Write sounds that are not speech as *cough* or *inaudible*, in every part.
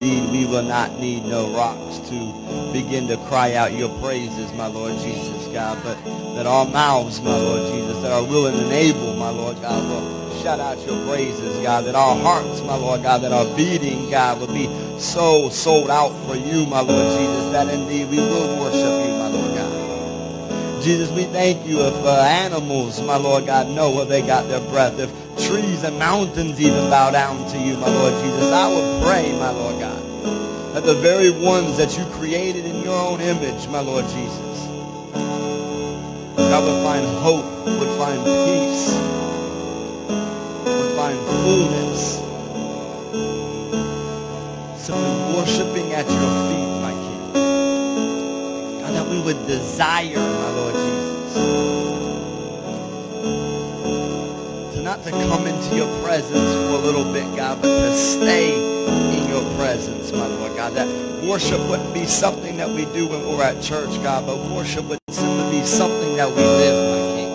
indeed we will not need no rocks to begin to cry out your praises, my Lord Jesus, God, but that our mouths, my Lord Jesus, that are willing and able, my Lord God, will shout out your praises, God, that our hearts, my Lord God, that are beating, God, will be so sold out for you, my Lord Jesus, that indeed we will worship you, my Lord God. Jesus, we thank you if uh, animals, my Lord God, know where they got their breath. If trees and mountains even bow down to you, my Lord Jesus, I would pray, my Lord God, that the very ones that you created in your own image, my Lord Jesus, God would find hope, would find peace, would find fullness, simply worshiping at your feet, my King. God, that we would desire, my Lord Jesus, not to come into your presence for a little bit, God, but to stay in your presence, my Lord God. That worship wouldn't be something that we do when we're at church, God, but worship would simply be something that we live, my King.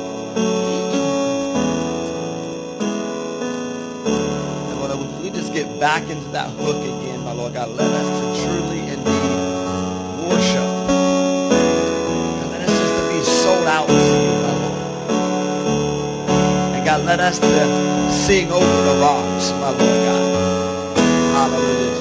And Lord, we just get back into that hook again, my Lord God, let us to let us to sing over the rocks, my Lord God. Hallelujah,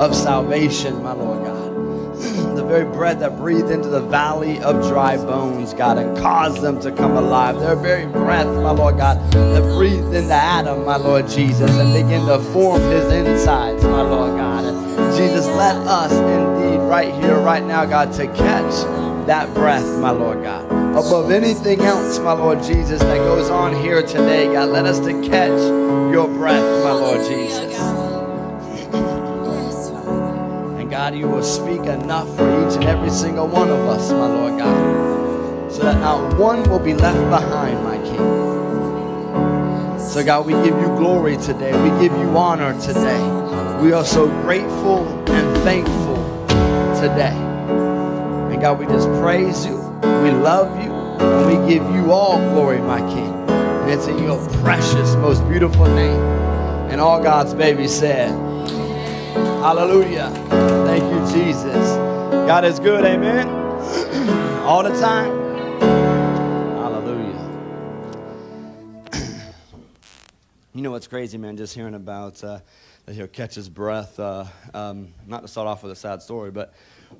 of salvation, my Lord God. *clears throat* the very breath that breathed into the valley of dry bones, God, and caused them to come alive. Their very breath, my Lord God, that breathed into Adam, my Lord Jesus, and began to form his insides, my Lord God. And Jesus, let us indeed right here, right now, God, to catch that breath, my Lord God. Above anything else, my Lord Jesus, that goes on here today, God, let us to catch your breath, my Lord Jesus. God, you will speak enough for each and every single one of us, my Lord God, so that not one will be left behind, my King. So, God, we give you glory today. We give you honor today. We are so grateful and thankful today. And God, we just praise you. We love you. And we give you all glory, my King. And it's in your precious, most beautiful name. And all God's babies said, Hallelujah. Thank you, Jesus. God is good, amen. *clears throat* All the time. Hallelujah. *clears throat* You know what's crazy, man? Just hearing about uh, that he'll catch his breath. Uh, um, not to start off with a sad story, but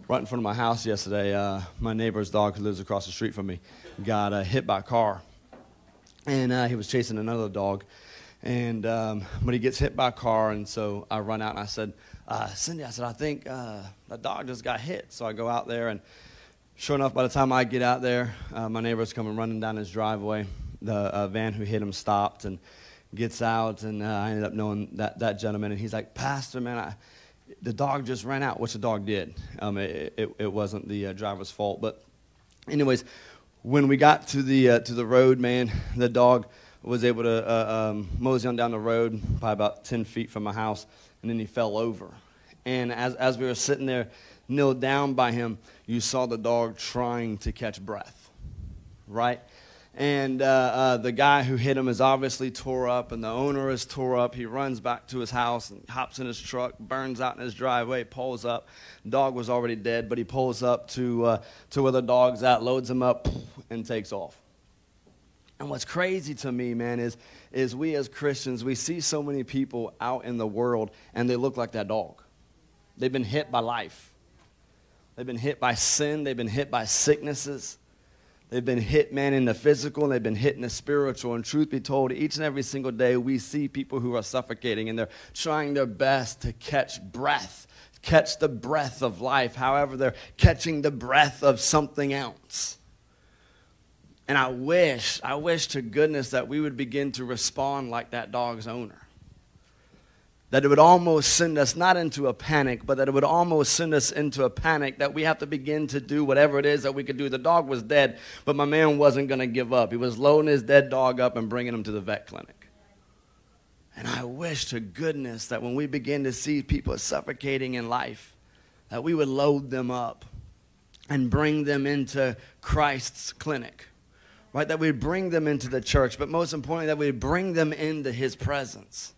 right in front of my house yesterday, uh, my neighbor's dog who lives across the street from me got uh, hit by a car. And uh, he was chasing another dog. And um, but he gets hit by a car, and so I run out and I said, uh, Cindy, I said, I think uh, the dog just got hit. So I go out there, and sure enough, by the time I get out there, uh, my neighbor's coming running down his driveway. The uh, van who hit him stopped and gets out, and uh, I ended up knowing that, that gentleman. And he's like, Pastor, man, I, the dog just ran out, which the dog did. Um, it, it, it, wasn't the uh, driver's fault. But, anyways, when we got to the, to the road, man, the dog was able to uh, um, mosey on down the road by about 10 feet from my house, and then he fell over. And as, as we were sitting there, kneeled down by him, you saw the dog trying to catch breath, right? And uh, uh, the guy who hit him is obviously tore up, and the owner is tore up. He runs back to his house and hops in his truck, burns out in his driveway, pulls up. Dog was already dead, but he pulls up to, uh, to where the dog's at, loads him up, and takes off. And what's crazy to me, man, is, is we as Christians, we see so many people out in the world, and they look like that dog. They've been hit by life. They've been hit by sin. They've been hit by sicknesses. They've been hit, man, in the physical, and they've been hit in the spiritual. And truth be told, each and every single day we see people who are suffocating and they're trying their best to catch breath, catch the breath of life. However, they're catching the breath of something else. And I wish, I wish to goodness that we would begin to respond like that dog's owner that it would almost send us not into a panic, but that it would almost send us into a panic that we have to begin to do whatever it is that we could do. The dog was dead, but my man wasn't going to give up. He was loading his dead dog up and bringing him to the vet clinic. And I wish to goodness that when we begin to see people suffocating in life, that we would load them up and bring them into Christ's clinic. Right? That we'd bring them into the church, but most importantly, that we'd bring them into his presence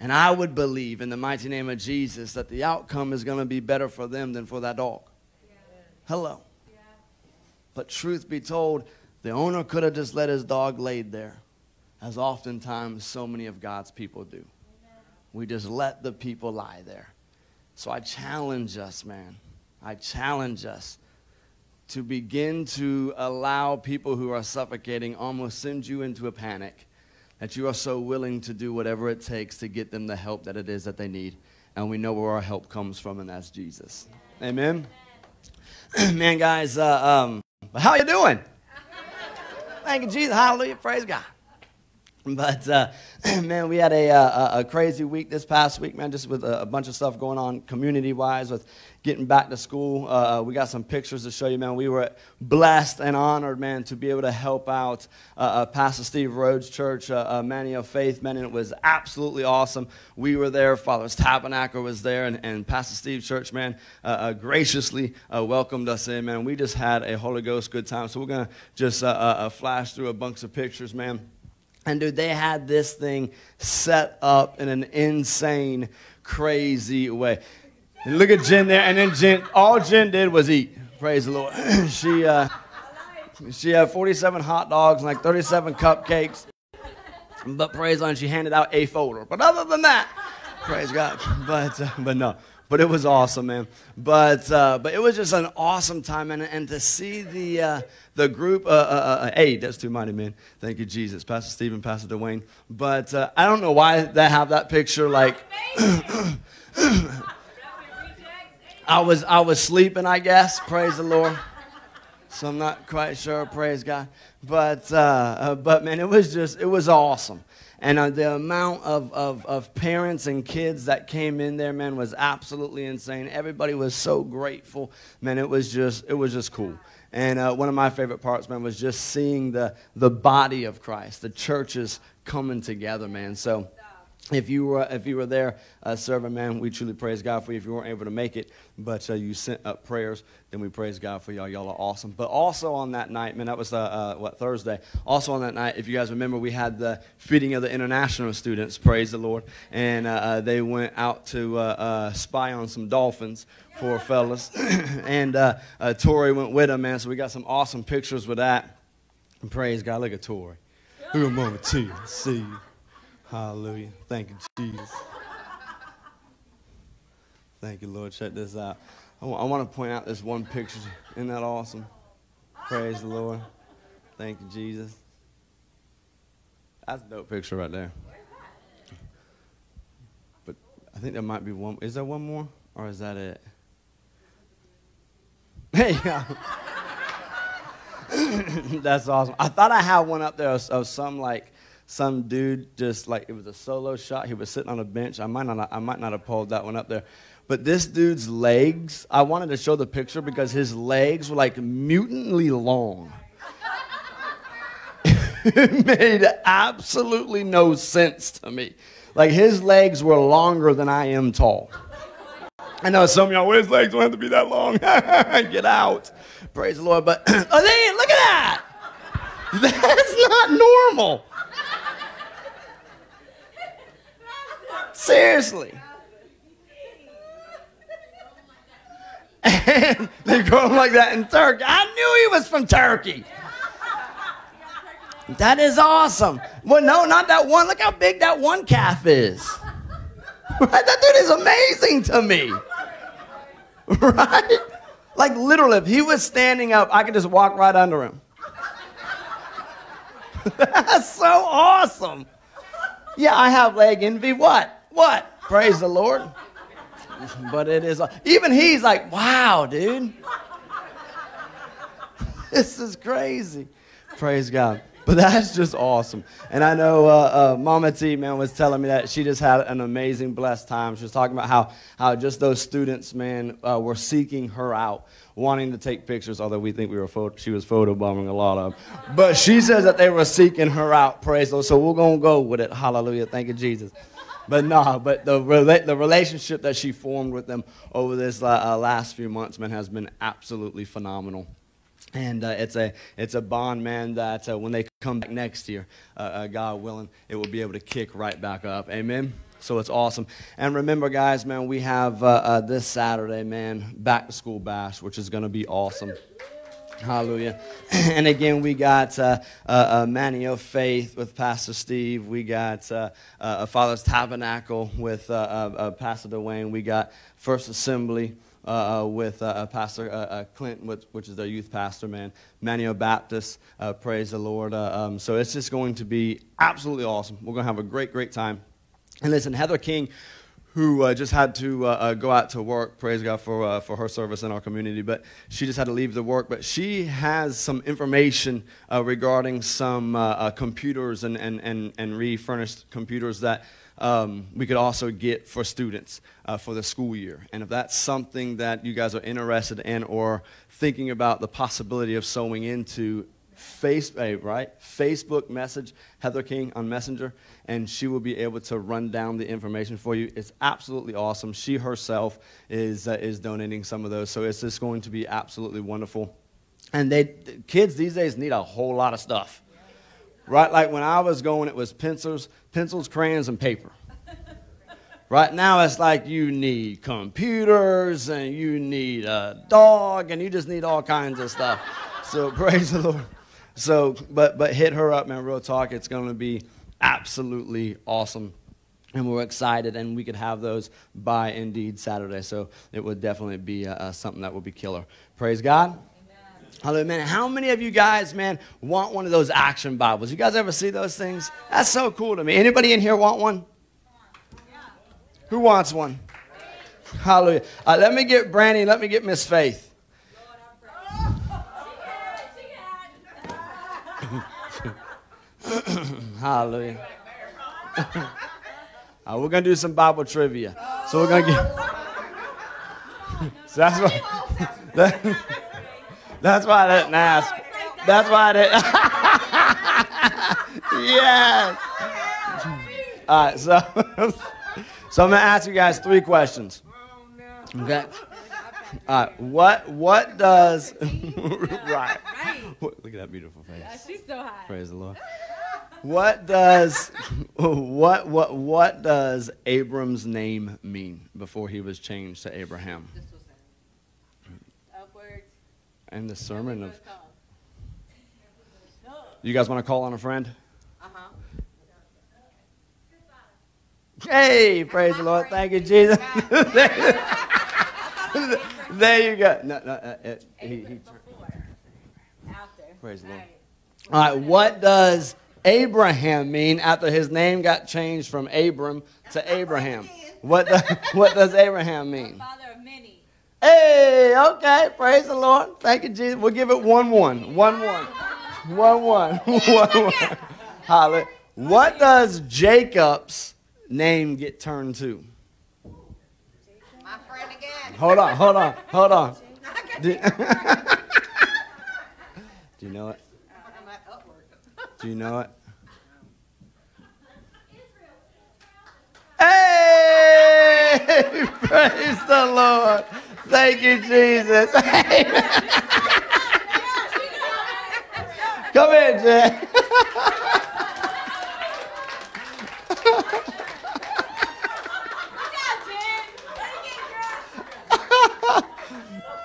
and I would believe in the mighty name of Jesus that the outcome is going to be better for them than for that dog. Hello. But truth be told, the owner could have just let his dog laid there, as oftentimes so many of God's people do. We just let the people lie there. So I challenge us, man. I challenge us to begin to allow people who are suffocating almost send you into a panic that you are so willing to do whatever it takes to get them the help that it is that they need. And we know where our help comes from, and that's Jesus. Amen. *clears throat* Man, guys, uh, um, how you doing? Thank you, Jesus. Hallelujah. Praise God. But uh, *clears throat* man, we had a, a, a, crazy week this past week, man, just with a, a bunch of stuff going on community wise with getting back to school. Uh, we got some pictures to show you, man. We were blessed and honored, man, to be able to help out uh, uh Pastor Steve Rhodes Church, uh, uh, Manny of Faith, man, and it was absolutely awesome. We were there, Father's Tabernacle was there, and, and Pastor Steve Church, man, uh, graciously welcomed us in, man. We just had a Holy Ghost good time. So we're going to just flash through a bunch of pictures, man. And dude, they had this thing set up in an insane, crazy way. And look at Jen there, and then Jen, all Jen did was eat. Praise the Lord. *clears throat* she, uh, she had 47 hot dogs and like 37 cupcakes. But praise God, she handed out a folder. But other than that, praise God. *laughs* But, uh, but no, but it was awesome, man. But, uh, but it was just an awesome time. And, and to see the, uh, the group, uh, uh, uh hey, that's too mighty, man. Thank you, Jesus. Pastor Stephen, Pastor Dwayne. But uh, I don't know why they have that picture like. *clears throat* I was, I was sleeping, I guess. Praise the Lord. So I'm not quite sure. Praise God. But, uh, uh, but man, it was just, it was awesome. And uh, the amount of, of, of parents and kids that came in there, man, was absolutely insane. Everybody was so grateful. Man, it was just, it was just cool. And uh, one of my favorite parts, man, was just seeing the, the body of Christ, the churches coming together, man. So if you were if you were there uh, serving, man, we truly praise God for you. If you weren't able to make it, but uh, you sent up prayers, then we praise God for y'all. Y'all are awesome. But also on that night, man, that was uh, uh, what Thursday. Also on that night, if you guys remember, we had the feeding of the international students. Praise the Lord, and uh, uh, they went out to spy on some dolphins. Poor fellas, *clears throat* and Tori went with them, man. So we got some awesome pictures with that. And praise God. Look at Tori. Look at Mama T. See you. Hallelujah. Thank you, Jesus. Thank you, Lord. Check this out. I want to point out this one picture. Isn't that awesome? Praise the Lord. Thank you, Jesus. That's a dope picture right there. But I think there might be one. Is there one more? Or is that it? *laughs* Hey. *laughs* That's awesome. I thought I had one up there of, of some like some dude just like it was a solo shot. He was sitting on a bench. I might not I might not have pulled that one up there. But this dude's legs, I wanted to show the picture because his legs were like mutantly long. *laughs* it made absolutely no sense to me. Like his legs were longer than I am tall. I know some of y'all, his legs don't have to be that long. *laughs* Get out. Praise the Lord. But, *clears throat* oh, they, look at that. That's not normal. Seriously. And they grow him like that in Turkey. I knew he was from Turkey. That is awesome. Well, no, not that one. Look how big that one calf is. Right? That dude is amazing to me. Right? Like literally, if he was standing up, I could just walk right under him. *laughs* That's so awesome. Yeah, I have leg envy. What? What? Praise the Lord. But it is, even he's like, wow, dude. *laughs* This is crazy. Praise God. But that's just awesome. And I know uh, uh, Mama T, man, was telling me that she just had an amazing, blessed time. She was talking about how, how just those students, man, uh, were seeking her out, wanting to take pictures, although we think we were photo, she was photobombing a lot of them. But she says that they were seeking her out, praise the Lord. So we're going to go with it. Hallelujah. Thank you, Jesus. But no, but the, rela- the relationship that she formed with them over this uh, last few months, man, has been absolutely phenomenal. And uh, it's a it's a bond, man. That uh, when they come back next year, uh, uh, God willing, it will be able to kick right back up. Amen. So it's awesome. And remember, guys, man, we have uh, uh, this Saturday, man, back to school bash, which is going to be awesome. Hallelujah. *clears throat* And again, we got uh, uh, Manny of Faith with Pastor Steve. We got uh, Father's Tabernacle with uh, Pastor Dwayne. We got First Assembly uh, uh, with uh, Pastor uh, uh, Clinton, which, which, is their youth pastor, man. Manuel Baptist, praise the Lord. Um, so it's just going to be absolutely awesome. We're going to have a great, great time. And listen, Heather King, who uh, just had to uh, uh, go out to work. Praise God for, for her service in our community. But she just had to leave the work. But she has some information regarding some computers and, and, and, and refurnished computers that um, we could also get for students uh, for the school year. And if that's something that you guys are interested in or thinking about the possibility of sowing into, face, right? Facebook message Heather King on Messenger, and she will be able to run down the information for you. It's absolutely awesome. She herself is, uh, is donating some of those, so it's just going to be absolutely wonderful. And they, kids these days need a whole lot of stuff. Right? Like when I was going, it was pencils, pencils, crayons, and paper. *laughs* Right now, it's like you need computers and you need a dog and you just need all kinds of stuff. So *laughs* praise the Lord. So, but but hit her up, man. Real talk. It's going to be absolutely awesome, and we're excited. And we could have those by indeed Saturday. So it would definitely be uh, uh something that would be killer. Praise God. Hallelujah, man. How many of you guys, man, want one of those action Bibles? You guys ever see those things? That's so cool to me. Anybody in here want one? Who wants one? Hallelujah. Uh, let me get Brandy. Let me get Miss Faith. *coughs* Hallelujah. *laughs* uh, we're going to do some Bible trivia. So we're going to get. *laughs* so *laughs* that's why. That, that's why I didn't ask. That's why I didn't. yes. All right, so. So I'm going to ask you guys three questions. Okay. All right. What what does right? Look at that beautiful face. Yeah, she's so hot. Praise the Lord. What does what what what does Abram's name mean before he was changed to Abraham? Upwards. And the sermon of. You guys want to call on a friend? Uh-huh. Hey, praise the Lord. Thank you, Jesus. *laughs* *laughs* there you go. No, no, uh, uh, he, he, praise the Lord. All right, what does Abraham mean after his name got changed from Abram to Abraham? What, does, *laughs* what does Abraham mean? Father of many. Hey, okay, praise the Lord. Thank you, Jesus. We'll give it one one. One one. One one. *laughs* One one. Hallelujah. What does Jacob's name get turned to? My friend again. Hold on, hold on, hold on. *laughs* Do, Do you know it? I'm at upward. Do you know it? Hey! *laughs* Praise the Lord. Thank you, Jesus. Come here, Jay. *laughs*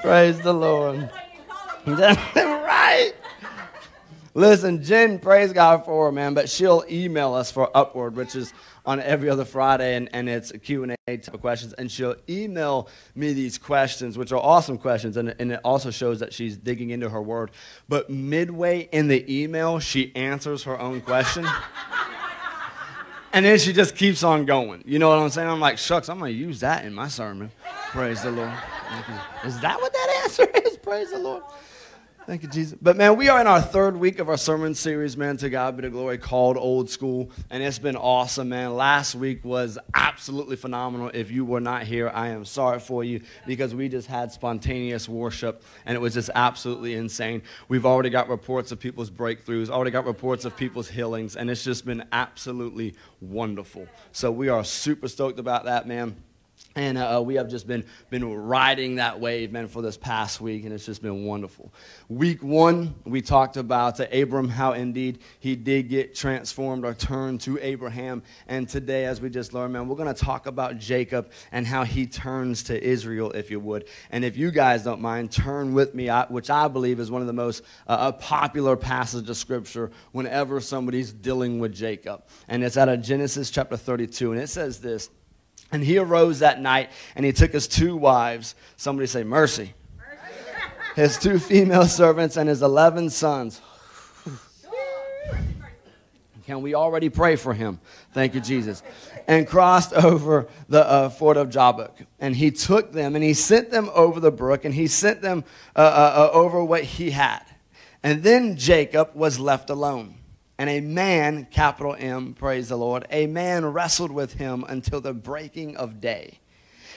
Praise the Lord. right. Listen, Jen, praise God for her, man, but she'll email us for Upward, which is on every other Friday, and, and it's a Q&A type of questions, and she'll email me these questions, which are awesome questions, and, and it also shows that she's digging into her word. But midway in the email, she answers her own question. *laughs* And then she just keeps on going. You know what I'm saying? I'm like, shucks, I'm going to use that in my sermon. Praise the Lord. Is that what that *laughs* answer is? Praise the Lord. Thank you, Jesus. But man, we are in our third week of our sermon series, man, to God be the glory, called Old Skool. And it's been awesome, man. Last week was absolutely phenomenal. If you were not here, I am sorry for you because we just had spontaneous worship and it was just absolutely insane. We've already got reports of people's breakthroughs, already got reports of people's healings, and it's just been absolutely wonderful. So we are super stoked about that, man. And uh, we have just been, been riding that wave, man, for this past week, and it's just been wonderful. Week one, we talked about uh, Abram, how indeed he did get transformed or turned to Abraham. And today, as we just learned, man, we're going to talk about Jacob and how he turns to Israel, if you would. And if you guys don't mind, turn with me, which I believe is one of the most uh, popular passages of Scripture whenever somebody's dealing with Jacob. And it's out of Genesis chapter 32, and it says this. And he arose that night and he took his two wives. Somebody say, Mercy. His two female servants and his 11 sons. Can we already pray for him? Thank you, Jesus. And crossed over the uh, ford of Jabbok. And he took them and he sent them over the brook and he sent them uh, uh, uh over what he had. And then Jacob was left alone. And a man, capital M, praise the Lord, a man wrestled with him until the breaking of day.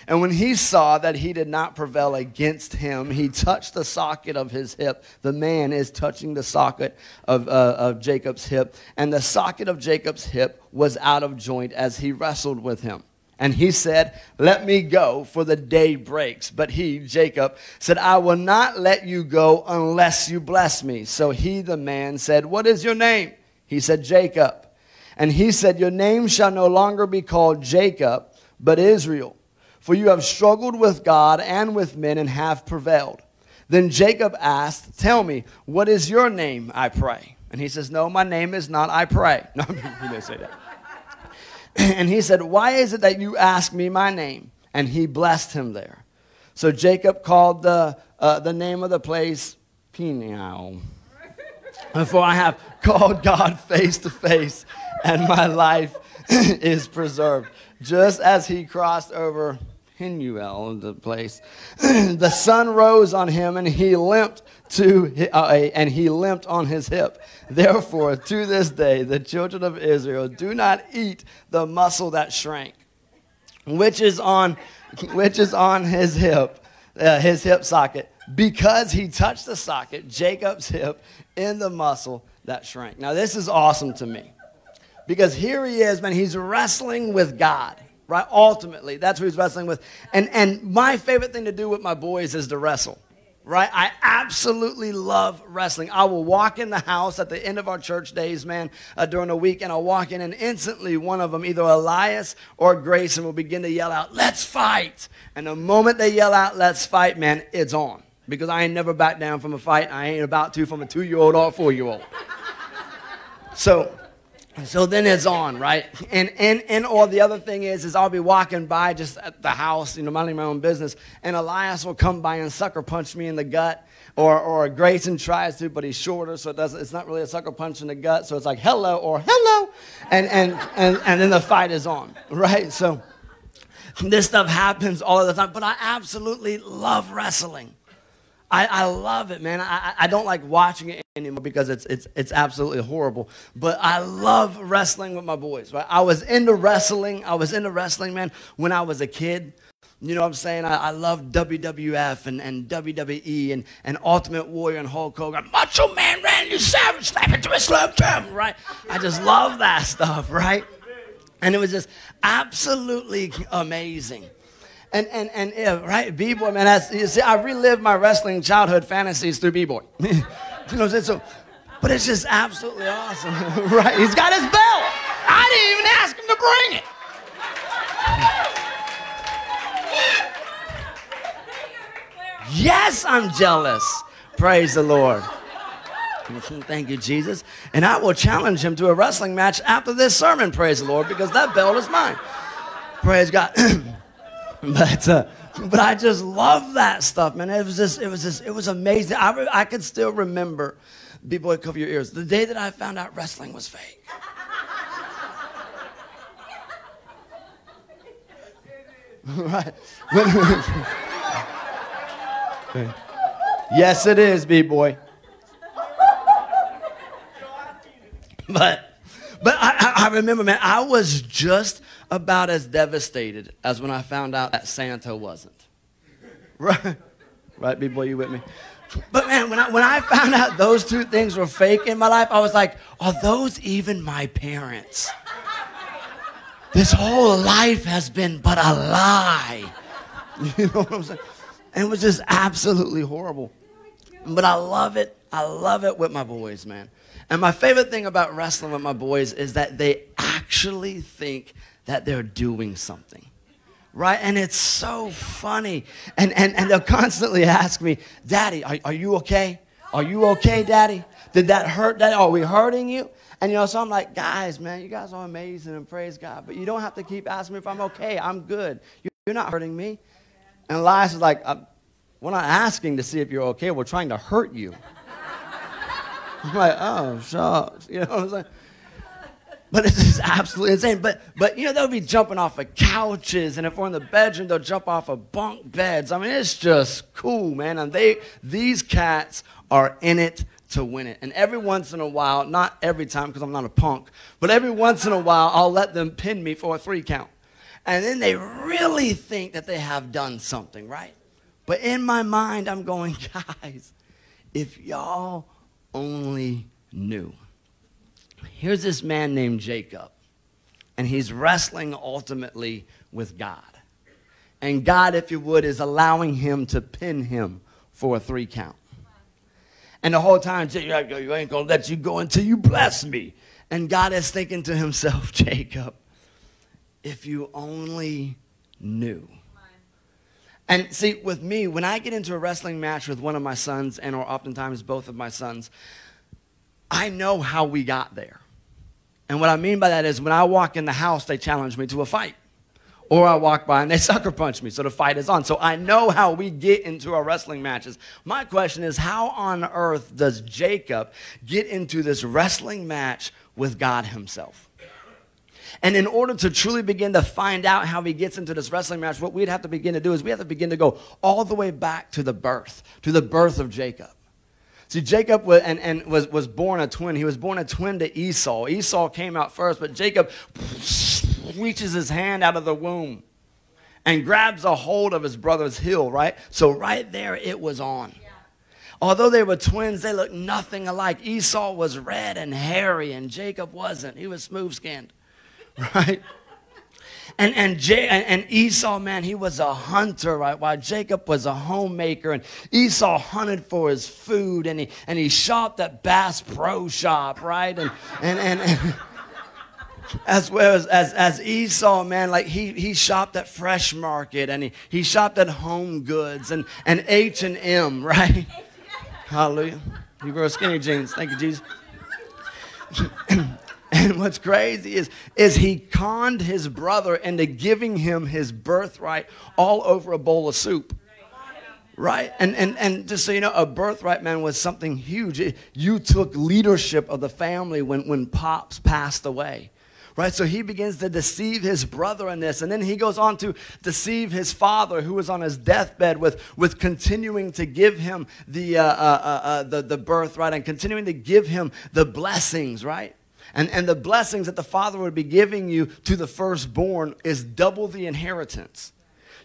And when he saw that he did not prevail against him, he touched the socket of his hip. The man is touching the socket of, uh, of Jacob's hip. And the socket of Jacob's hip was out of joint as he wrestled with him. And he said, Let me go, for the day breaks. But he, Jacob, said, I will not let you go unless you bless me. So he, the man, said, What is your name? He said, Jacob. And he said, Your name shall no longer be called Jacob, but Israel. For you have struggled with God and with men and have prevailed. Then Jacob asked, Tell me, what is your name, I pray? And he says, No, my name is not I pray. *laughs* No, he didn't say that. *clears throat* And he said, Why is it that you ask me my name? And he blessed him there. So Jacob called the, uh, the name of the place Peniel. *laughs* For I have called God face to face, and my life *laughs* is preserved. Just as he crossed over Penuel, the place, *clears throat* the sun rose on him, and he limped to uh, and he limped on his hip. Therefore, to this day, the children of Israel do not eat the muscle that shrank, which is on, which is on his hip, uh, his hip socket, because he touched the socket, Jacob's hip, in the muscle that shrank. Now, this is awesome to me because here he is, man, he's wrestling with God, right? Ultimately, that's what he's wrestling with. And, and my favorite thing to do with my boys is to wrestle. Right? I absolutely love wrestling. I will walk in the house at the end of our church days, man, uh, during the week, and I'll walk in, and instantly one of them, either Elias or Grayson, will begin to yell out, Let's fight. And the moment they yell out, Let's fight, man, it's on. Because I ain't never back down from a fight. I ain't about to from a two year old or a four year old. So so then it's on, right? And and and or the other thing is, is I'll be walking by just at the house, you know, minding my own business, and Elias will come by and sucker punch me in the gut, or or Grayson tries to, but he's shorter, so it doesn't. It's not really a sucker punch in the gut, so it's like hello or hello, and and and and then the fight is on, right? So this stuff happens all the time, but I absolutely love wrestling. I, I love it, man. I, I don't like watching it anymore because it's, it's, it's absolutely horrible. But I love wrestling with my boys, right? I was into wrestling. I was into wrestling, man, when I was a kid. You know what I'm saying? I, I love WWF and, and WWE and, and Ultimate Warrior and Hulk Hogan. Macho Man Randy Savage, slap into a Slim Jim, right? I just love that stuff, right? And it was just absolutely amazing. And, and, and right, B-boy, man, that's, you see, I relived my wrestling childhood fantasies through B-boy. *laughs* you know what I'm saying? So, but it's just absolutely awesome, *laughs* right? He's got his belt. I didn't even ask him to bring it. Yes, I'm jealous. Praise the Lord. Thank you, Jesus. And I will challenge him to a wrestling match after this sermon, praise the Lord, because that belt is mine. Praise God. *clears throat* *laughs* but uh, but I just love that stuff, man. It was just it was just it was amazing. I, re- I could still remember, B-boy, cover your ears. The day that I found out wrestling was fake. *laughs* right. *laughs* yes, it is, B-boy. But but I, I remember, man, I was just about as devastated as when I found out that Santa wasn't. Right? Right, B boy, you with me? But man, when I, when I found out those two things were fake in my life, I was like, are those even my parents? This whole life has been but a lie. *laughs* You know what I'm saying? And it was just absolutely horrible. But I love it. I love it with my boys, man. And my favorite thing about wrestling with my boys is that they actually think that they're doing something. Right? And it's so funny. And, and, and they'll constantly ask me, Daddy, are, are you okay? Are you okay, Daddy? Did that hurt? Daddy? Are we hurting you? And you know, so I'm like, guys, man, you guys are amazing and praise God. But you don't have to keep asking me if I'm okay. I'm good. You're not hurting me. And Elias is like, uh, we're not asking to see if you're okay. We're trying to hurt you. I'm like, oh, shucks. *laughs* You know what I'm saying? But this is absolutely insane. But, but you know, they'll be jumping off of couches, and if we're in the bedroom, they'll jump off of bunk beds. I mean, it's just cool, man. And they, these cats are in it to win it. And every once in a while, not every time because I'm not a punk, but every once in a while, I'll let them pin me for a three count. And then they really think that they have done something, right? But in my mind, I'm going, *laughs* guys, if y'all only knew. Here's this man named Jacob, and he's wrestling ultimately with God. And God, if you would, is allowing him to pin him for a three count. And the whole time, Jacob, you ain't gonna let you go until you bless me. And God is thinking to himself, *laughs* Jacob, if you only knew. And see, with me, when I get into a wrestling match with one of my sons, and or oftentimes both of my sons, I know how we got there. And what I mean by that is when I walk in the house, they challenge me to a fight. Or I walk by and they *laughs* sucker punch me, so the fight is on. So I know how we get into our wrestling matches. My question is how on earth does Jacob get into this wrestling match with God Himself? And in order to truly begin to find out how he gets into this wrestling match, what we'd have to begin to do is we have to begin to go all the way back to the birth, to the birth of Jacob. See, Jacob was, and, and was, was born a twin. He was born a twin to Esau. Esau came out first, but Jacob reaches his hand out of the womb and grabs a hold of his brother's heel, right? So right there, it was on. Although they were twins, they looked nothing alike. Esau was red and hairy, and Jacob wasn't. He was smooth skinned, right? And, and, J, and, Esau, man, he was a hunter, right? While Jacob was a homemaker. And Esau hunted for his food and he, and he shopped at Bass Pro Shop, right? And, and, and, and *laughs* as well as, as, as Esau, man, like he, he shopped at Fresh Market and he, he shopped at Home Goods and, and H&M, *laughs* right? Hallelujah. He wore skinny jeans. Thank you, Jesus. *clears throat* and, what's crazy is, is he conned his brother into giving him his birthright all over a bowl of soup. Right? And, and, and just so you know, a birthright, man, was something huge. It- you took leadership of the family when, when Pops passed away. Right? So he begins to deceive his brother in this. And then he goes on to deceive his father, who was on his deathbed, with, with continuing to give him the, uh, uh, uh, uh, the, the birthright and continuing to give him the blessings, right? And, and the blessings that the father would be giving you to the firstborn is double the inheritance.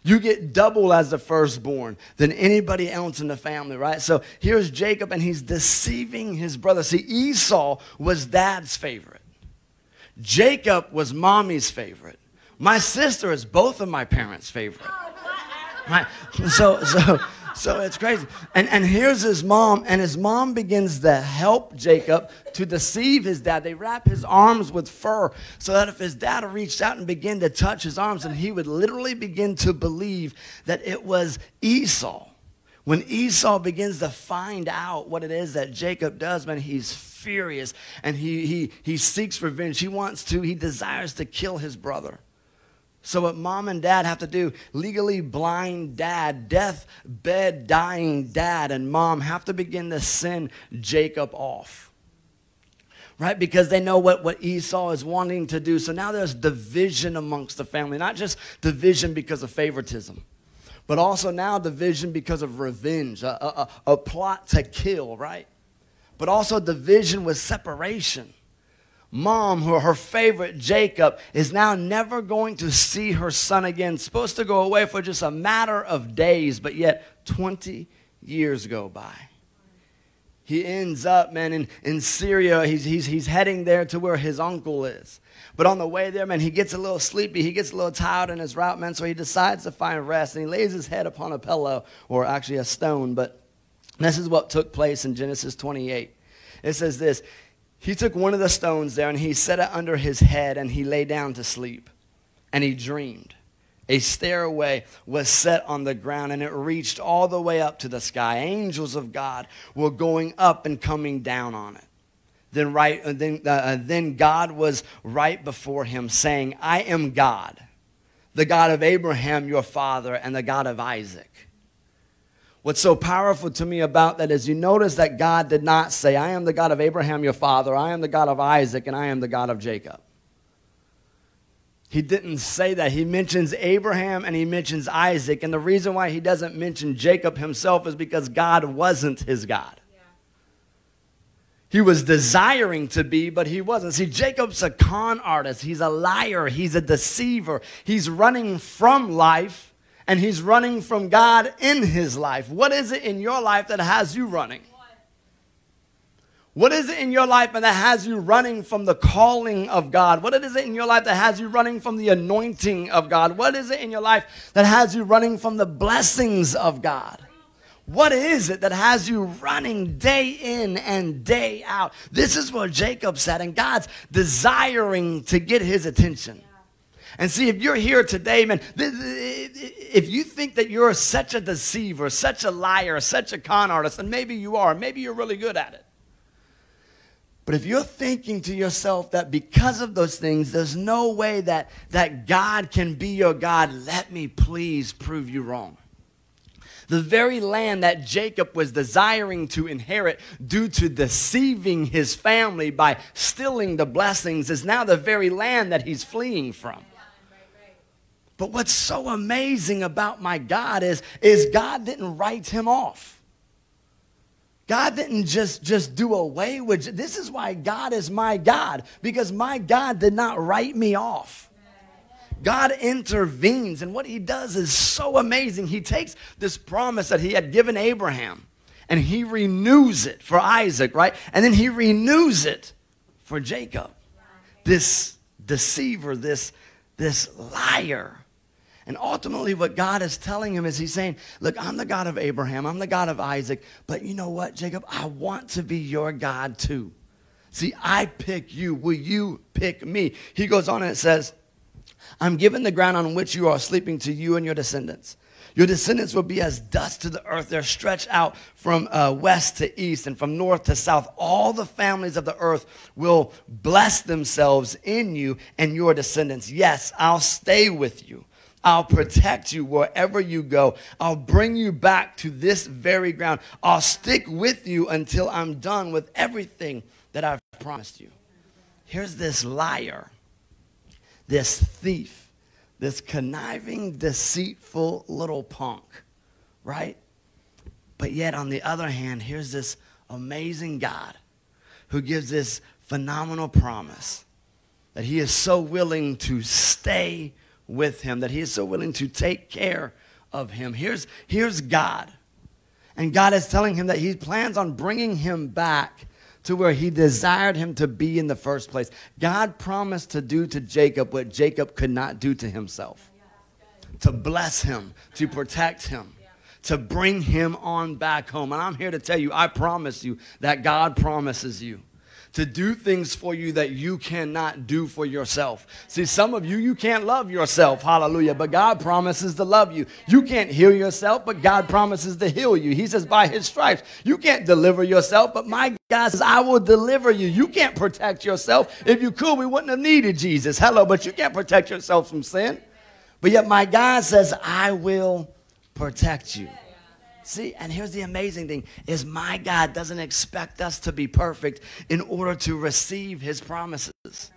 You get double as the firstborn than anybody else in the family, right? So here's Jacob, and he's deceiving his brother. See, Esau was dad's favorite, Jacob was mommy's favorite. My sister is both of my parents' favorite. Right? So, so, so it's crazy. And, and here's his mom, and his mom begins to help Jacob to deceive his dad. They wrap his arms with fur so that if his dad reached out and began to touch his arms, and he would literally begin to believe that it was Esau. When Esau begins to find out what it is that Jacob does, man, he's furious and he, he, he seeks revenge. He wants to, he desires to kill his brother. So, what mom and dad have to do, legally blind dad, death bed dying dad, and mom have to begin to send Jacob off. Right? Because they know what, what Esau is wanting to do. So now there's division amongst the family, not just division because of favoritism, but also now division because of revenge, a, a, a a plot to kill, right? But also division with separation mom, who her favorite Jacob, is now never going to see her son again. Supposed to go away for just a matter of days, but yet 20 years go by. He ends up, man, in, in Syria. He's, he's, he's heading there to where his uncle is. But on the way there, man, he gets a little sleepy. He gets a little tired in his route, man, so he decides to find rest. And he lays his head upon a pillow, or actually a stone. But this is what took place in Genesis 28. It says this He took one of the stones there and he set it under his head and he lay down to sleep. And he dreamed. A stairway was set on the ground and it reached all the way up to the sky. Angels of God were going up and coming down on it. Then, right, uh, then, uh, uh, then God was right before him, saying, I am God, the God of Abraham, your father, and the God of Isaac. What's so powerful to me about that is you notice that God did not say, I am the God of Abraham, your father, I am the God of Isaac, and I am the God of Jacob. He didn't say that. He mentions Abraham and he mentions Isaac. And the reason why he doesn't mention Jacob himself is because God wasn't his God. He was desiring to be, but he wasn't. See, Jacob's a con artist. He's a liar. He's a deceiver. He's running from life and he's running from God in his life. What is it in your life that has you running? What is it in your life that has you running from the calling of God? What is it in your life that has you running from the anointing of God? What is it in your life that has you running from the blessings of God? What is it that has you running day in and day out? This is where Jacob said, and God's desiring to get his attention. And see, if you're here today, man, if you think that you're such a deceiver, such a liar, such a con artist, and maybe you are, maybe you're really good at it. But if you're thinking to yourself that because of those things, there's no way that, that God can be your God, let me please prove you wrong. The very land that Jacob was desiring to inherit due to deceiving his family by stealing the blessings is now the very land that he's fleeing from. But what's so amazing about my God is, is God didn't write him off. God didn't just, just do away with this is why God is my God because my God did not write me off. God intervenes and what he does is so amazing. He takes this promise that he had given Abraham and he renews it for Isaac, right? And then he renews it for Jacob. This deceiver, this this liar. And ultimately, what God is telling him is He's saying, Look, I'm the God of Abraham, I'm the God of Isaac, but you know what, Jacob? I want to be your God too. See, I pick you. Will you pick me? He goes on and it says, I'm giving the ground on which you are sleeping to you and your descendants. Your descendants will be as dust to the earth. They're stretched out from uh, west to east and from north to south. All the families of the earth will bless themselves in you and your descendants. Yes, I'll stay with you. I'll protect you wherever you go. I'll bring you back to this very ground. I'll stick with you until I'm done with everything that I've promised you. Here's this liar, this thief, this conniving, deceitful little punk, right? But yet, on the other hand, here's this amazing God who gives this phenomenal promise that he is so willing to stay with him, that he is so willing to take care of him. Here's, here's God. And God is telling him that he plans on bringing him back to where he desired him to be in the first place. God promised to do to Jacob what Jacob could not do to himself to bless him, to protect him, to bring him on back home. And I'm here to tell you, I promise you that God promises you to do things for you that you cannot do for yourself. See, some of you, you can't love yourself, hallelujah, but God promises to love you. You can't heal yourself, but God promises to heal you. He says, by his stripes, you can't deliver yourself, but my God says, I will deliver you. You can't protect yourself. If you could, we wouldn't have needed Jesus. Hello, but you can't protect yourself from sin. But yet, my God says, I will protect you. See, and here's the amazing thing is my God doesn't expect us to be perfect in order to receive his promises.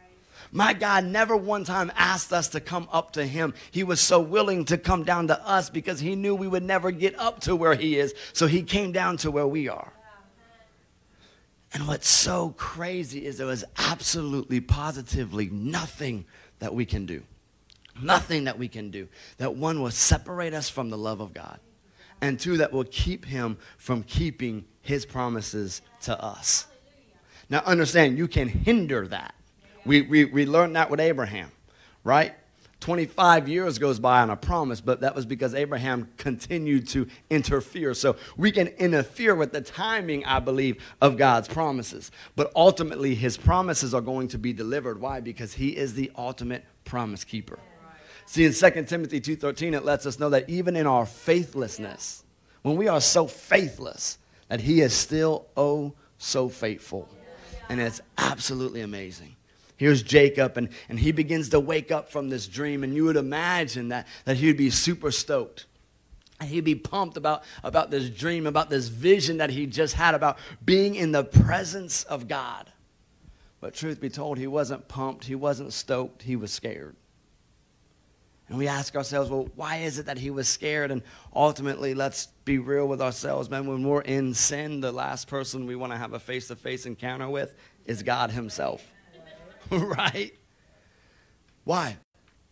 My God never one time asked us to come up to him. He was so willing to come down to us because he knew we would never get up to where he is. So he came down to where we are. And what's so crazy is there was absolutely, positively nothing that we can do. Nothing that we can do that one will separate us from the love of God and two, that will keep him from keeping his promises to us. Now, understand, you can hinder that. We, we, we learned that with Abraham, right? 25 years goes by on a promise, but that was because Abraham continued to interfere. So we can interfere with the timing, I believe, of God's promises. But ultimately, his promises are going to be delivered. Why? Because he is the ultimate promise keeper. See, in 2 Timothy 2.13, it lets us know that even in our faithlessness, when we are so faithless, that he is still, oh, so faithful. And it's absolutely amazing. Here's Jacob, and, and he begins to wake up from this dream, and you would imagine that, that he would be super stoked. And he'd be pumped about, about this dream, about this vision that he just had about being in the presence of God. But truth be told, he wasn't pumped, he wasn't stoked, he was scared. And we ask ourselves, well, why is it that he was scared? And ultimately, let's be real with ourselves, man. When we're in sin, the last person we want to have a face to face encounter with is God Himself. *laughs* right? Why?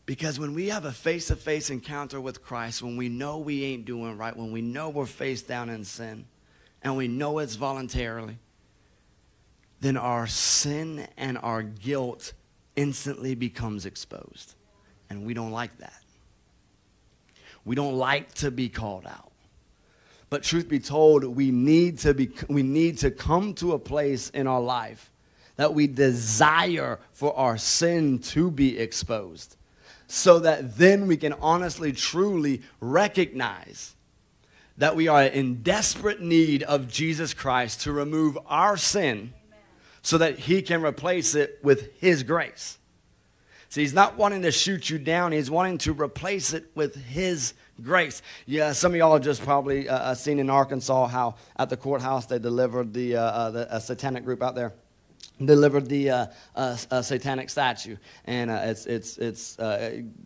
Because when we have a face to face encounter with Christ, when we know we ain't doing right, when we know we're face down in sin, and we know it's voluntarily, then our sin and our guilt instantly becomes exposed. And we don't like that. We don't like to be called out. But truth be told, we need to, be, we need to come to a place in our life that we desire for our sin to be exposed so that then we can honestly, truly recognize that we are in desperate need of Jesus Christ to remove our sin so that he can replace it with his grace. See, he's not wanting to shoot you down. He's wanting to replace it with his grace. Yeah, some of y'all have just probably uh, uh seen in Arkansas how at the courthouse they delivered the, uh, uh, the satanic group out there delivered the uh, uh, uh, satanic statue, and uh, it's it's it's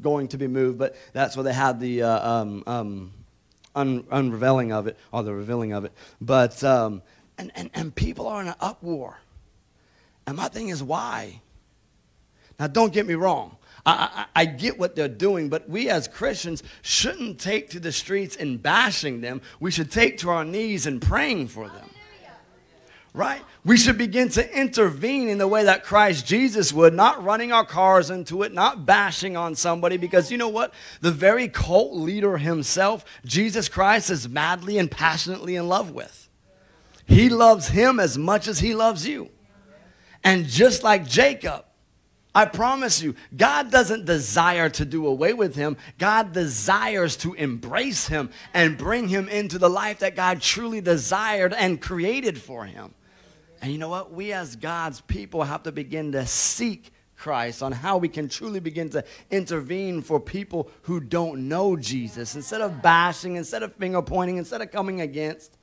going to be moved. But that's where they had the um, um, un- unrevealing of it, or the revealing of it. But um, and, and and people are in an uproar, and my thing is why. Now, don't get me wrong. I, I, I, get what they're doing, but we as Christians shouldn't take to the streets and bashing them. We should take to our knees and praying for them. Right? We should begin to intervene in the way that Christ Jesus would, not running our cars into it, not bashing on somebody, because you know what? The very cult leader himself, Jesus Christ, is madly and passionately in love with. He loves him as much as he loves you. And just like Jacob, I promise you, God doesn't desire to do away with him. God desires to embrace him and bring him into the life that God truly desired and created for him. And you know what? We as God's people have to begin to seek Christ on how we can truly begin to intervene for people who don't know Jesus. Instead of bashing, instead of finger pointing, instead of coming against,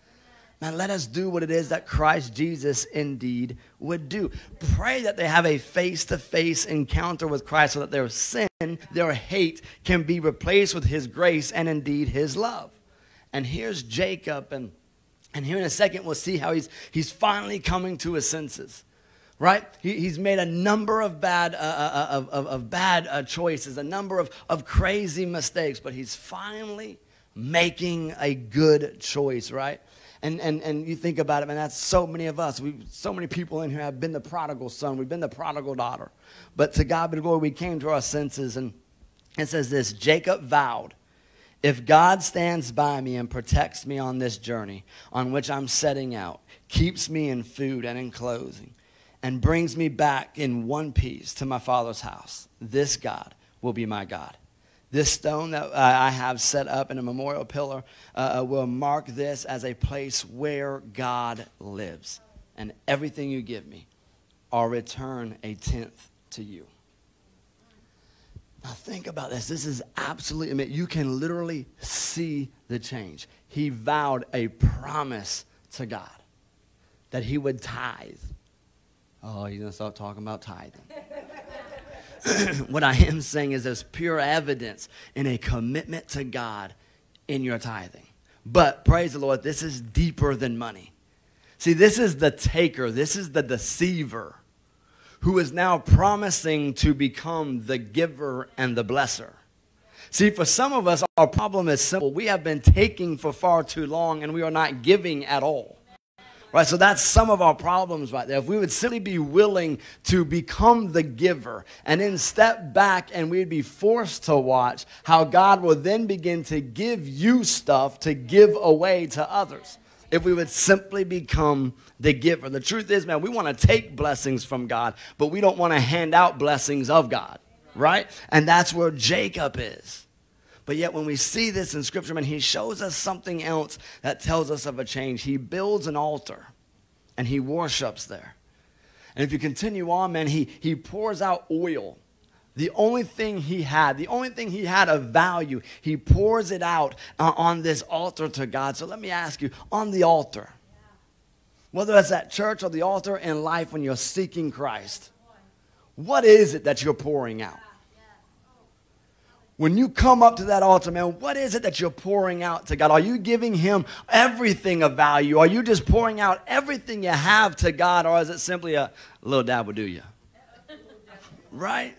Man, let us do what it is that Christ Jesus indeed would do. Pray that they have a face to face encounter with Christ so that their sin, their hate can be replaced with his grace and indeed his love. And here's Jacob, and, and here in a second we'll see how he's, he's finally coming to his senses. Right? He, he's made a number of bad, uh, uh, of, of, of, bad uh, choices, a number of, of crazy mistakes, but he's finally making a good choice, right? And, and, and you think about it, man, that's so many of us. We, so many people in here have been the prodigal son. We've been the prodigal daughter. But to God be the glory, we came to our senses. And it says this Jacob vowed, if God stands by me and protects me on this journey on which I'm setting out, keeps me in food and in clothing, and brings me back in one piece to my father's house, this God will be my God. This stone that uh, I have set up in a memorial pillar uh, uh, will mark this as a place where God lives. And everything you give me, I'll return a tenth to you. Now, think about this. This is absolutely, mean, you can literally see the change. He vowed a promise to God that he would tithe. Oh, he's going to start talking about tithing. *laughs* *coughs* what I am saying is there's pure evidence in a commitment to God in your tithing. But praise the Lord, this is deeper than money. See, this is the taker, this is the deceiver who is now promising to become the giver and the blesser. See, for some of us, our problem is simple. We have been taking for far too long and we are not giving at all. Right? So that's some of our problems right there. If we would simply be willing to become the giver and then step back and we'd be forced to watch how God will then begin to give you stuff to give away to others. If we would simply become the giver. The truth is, man, we want to take blessings from God, but we don't want to hand out blessings of God. Right? And that's where Jacob is. But yet, when we see this in Scripture, man, he shows us something else that tells us of a change. He builds an altar and he worships there. And if you continue on, man, he, he pours out oil. The only thing he had, the only thing he had of value, he pours it out uh, on this altar to God. So let me ask you on the altar, whether it's at church or the altar in life when you're seeking Christ, what is it that you're pouring out? When you come up to that altar, man, what is it that you're pouring out to God? Are you giving Him everything of value? Are you just pouring out everything you have to God? Or is it simply a little dab will do you? Right?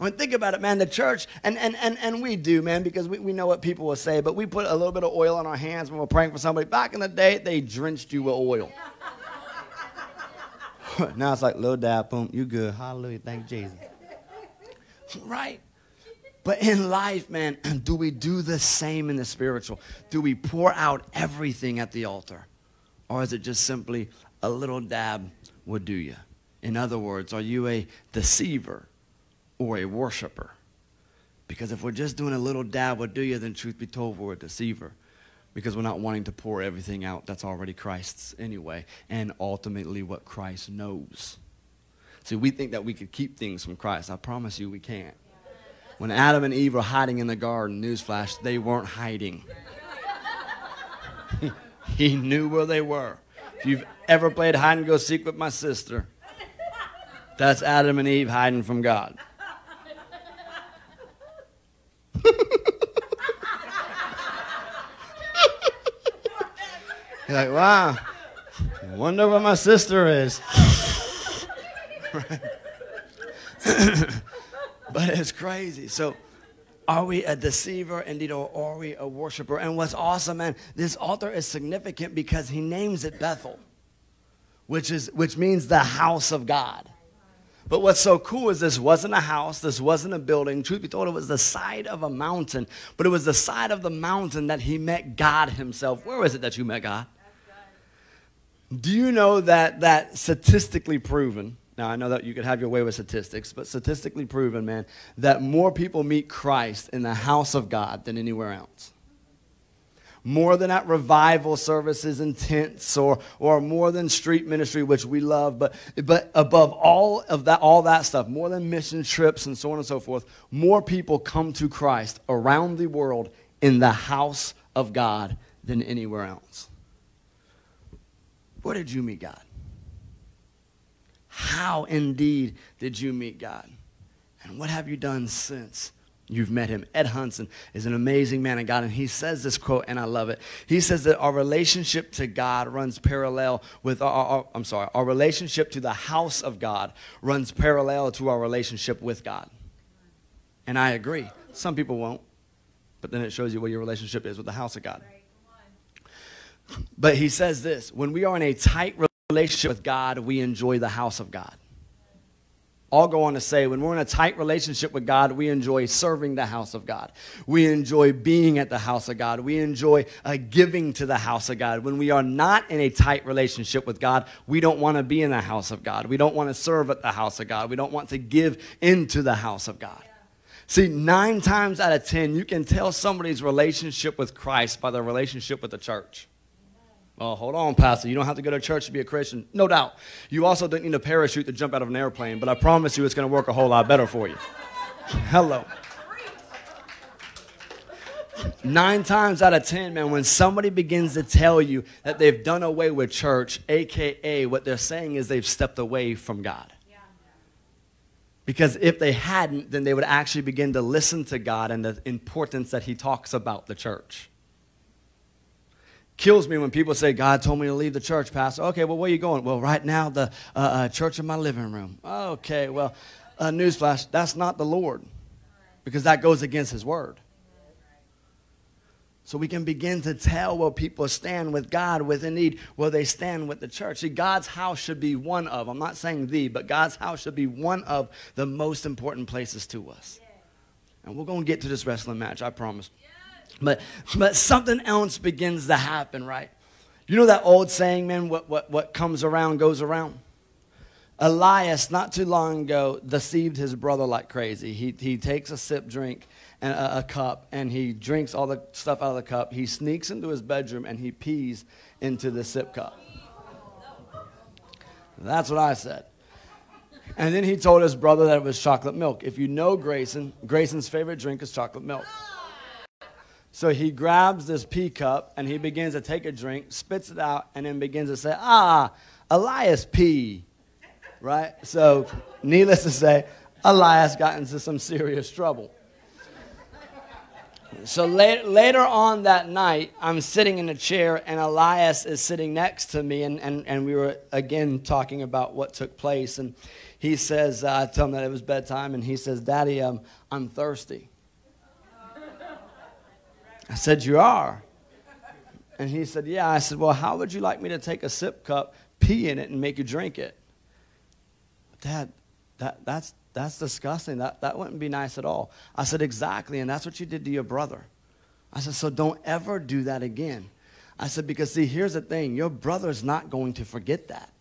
I mean, think about it, man. The church, and, and, and, and we do, man, because we, we know what people will say, but we put a little bit of oil on our hands when we're praying for somebody. Back in the day, they drenched you with oil. *laughs* now it's like, little dab, boom, you good. Hallelujah. Thank Jesus. Right? But in life, man, *clears throat* do we do the same in the spiritual? Do we pour out everything at the altar? Or is it just simply a little dab would do you? In other words, are you a deceiver or a worshiper? Because if we're just doing a little dab would do you, then truth be told, we're a deceiver. Because we're not wanting to pour everything out that's already Christ's anyway, and ultimately what Christ knows. See, we think that we could keep things from Christ. I promise you we can't. When Adam and Eve were hiding in the garden, newsflash, they weren't hiding. *laughs* he knew where they were. If you've ever played hide and go seek with my sister, that's Adam and Eve hiding from God. *laughs* You're like, wow, wonder where my sister is. *laughs* *laughs* But it's crazy. So, are we a deceiver indeed, or are we a worshiper? And what's awesome, man, this altar is significant because he names it Bethel, which, is, which means the house of God. But what's so cool is this wasn't a house, this wasn't a building. Truth be told, it was the side of a mountain. But it was the side of the mountain that he met God himself. Where is it that you met God? Do you know that that statistically proven Now, I know that you could have your way with statistics, but statistically proven, man, that more people meet Christ in the house of God than anywhere else. More than at revival services and tents or, or more than street ministry, which we love, but, but above all of that, all that stuff, more than mission trips and so on and so forth, more people come to Christ around the world in the house of God than anywhere else. Where did you meet God? How indeed did you meet God? And what have you done since you've met him? Ed Hindson is an amazing man of God, and he says this quote, and I love it. He says that our relationship to God runs parallel with our, our I'm sorry, our relationship to the house of God runs parallel to our relationship with God. And I agree. Some people won't, but then it shows you what your relationship is with the house of God. But he says this when we are in a tight relationship with God, we enjoy the house of God. I'll go on to say, when we're in a tight relationship with God, we enjoy serving the house of God. We enjoy being at the house of God. We enjoy uh, giving to the house of God. When we are not in a tight relationship with God, we don't want to be in the house of God. We don't want to serve at the house of God. We don't want to give into the house of God. See, nine times out of ten, you can tell somebody's relationship with Christ by their relationship with the church. Well, hold on, Pastor. You don't have to go to church to be a Christian. No doubt. You also don't need a parachute to jump out of an airplane, but I promise you it's going to work a whole lot better for you. *laughs* Hello. Nine times out of ten, man, when somebody begins to tell you that they've done away with church, aka what they're saying is they've stepped away from God. Because if they hadn't, then they would actually begin to listen to God and the importance that He talks about the church kills me when people say, God told me to leave the church, Pastor. Okay, well, where are you going? Well, right now, the uh, uh, church in my living room. Okay, well, uh, newsflash, that's not the Lord because that goes against His word. So we can begin to tell where people stand with God, with a need, where they stand with the church. See, God's house should be one of, I'm not saying the, but God's house should be one of the most important places to us. And we're going to get to this wrestling match, I promise. But, but something else begins to happen, right? You know that old saying, man, what, what, what comes around goes around? Elias, not too long ago, deceived his brother like crazy. He, he takes a sip drink and a, a cup and he drinks all the stuff out of the cup. He sneaks into his bedroom and he pees into the sip cup. That's what I said. And then he told his brother that it was chocolate milk. If you know Grayson, Grayson's favorite drink is chocolate milk. So he grabs this pee cup and he begins to take a drink, spits it out, and then begins to say, Ah, Elias pee. Right? So, needless to say, Elias got into some serious trouble. So late, later on that night, I'm sitting in a chair, and Elias is sitting next to me, and, and, and we were again talking about what took place. And he says, uh, I tell him that it was bedtime, and he says, Daddy, um, I'm thirsty. I said, You are? And he said, Yeah. I said, Well, how would you like me to take a sip cup, pee in it, and make you drink it? Dad, that, that's, that's disgusting. That, that wouldn't be nice at all. I said, Exactly. And that's what you did to your brother. I said, So don't ever do that again. I said, Because see, here's the thing your brother's not going to forget that.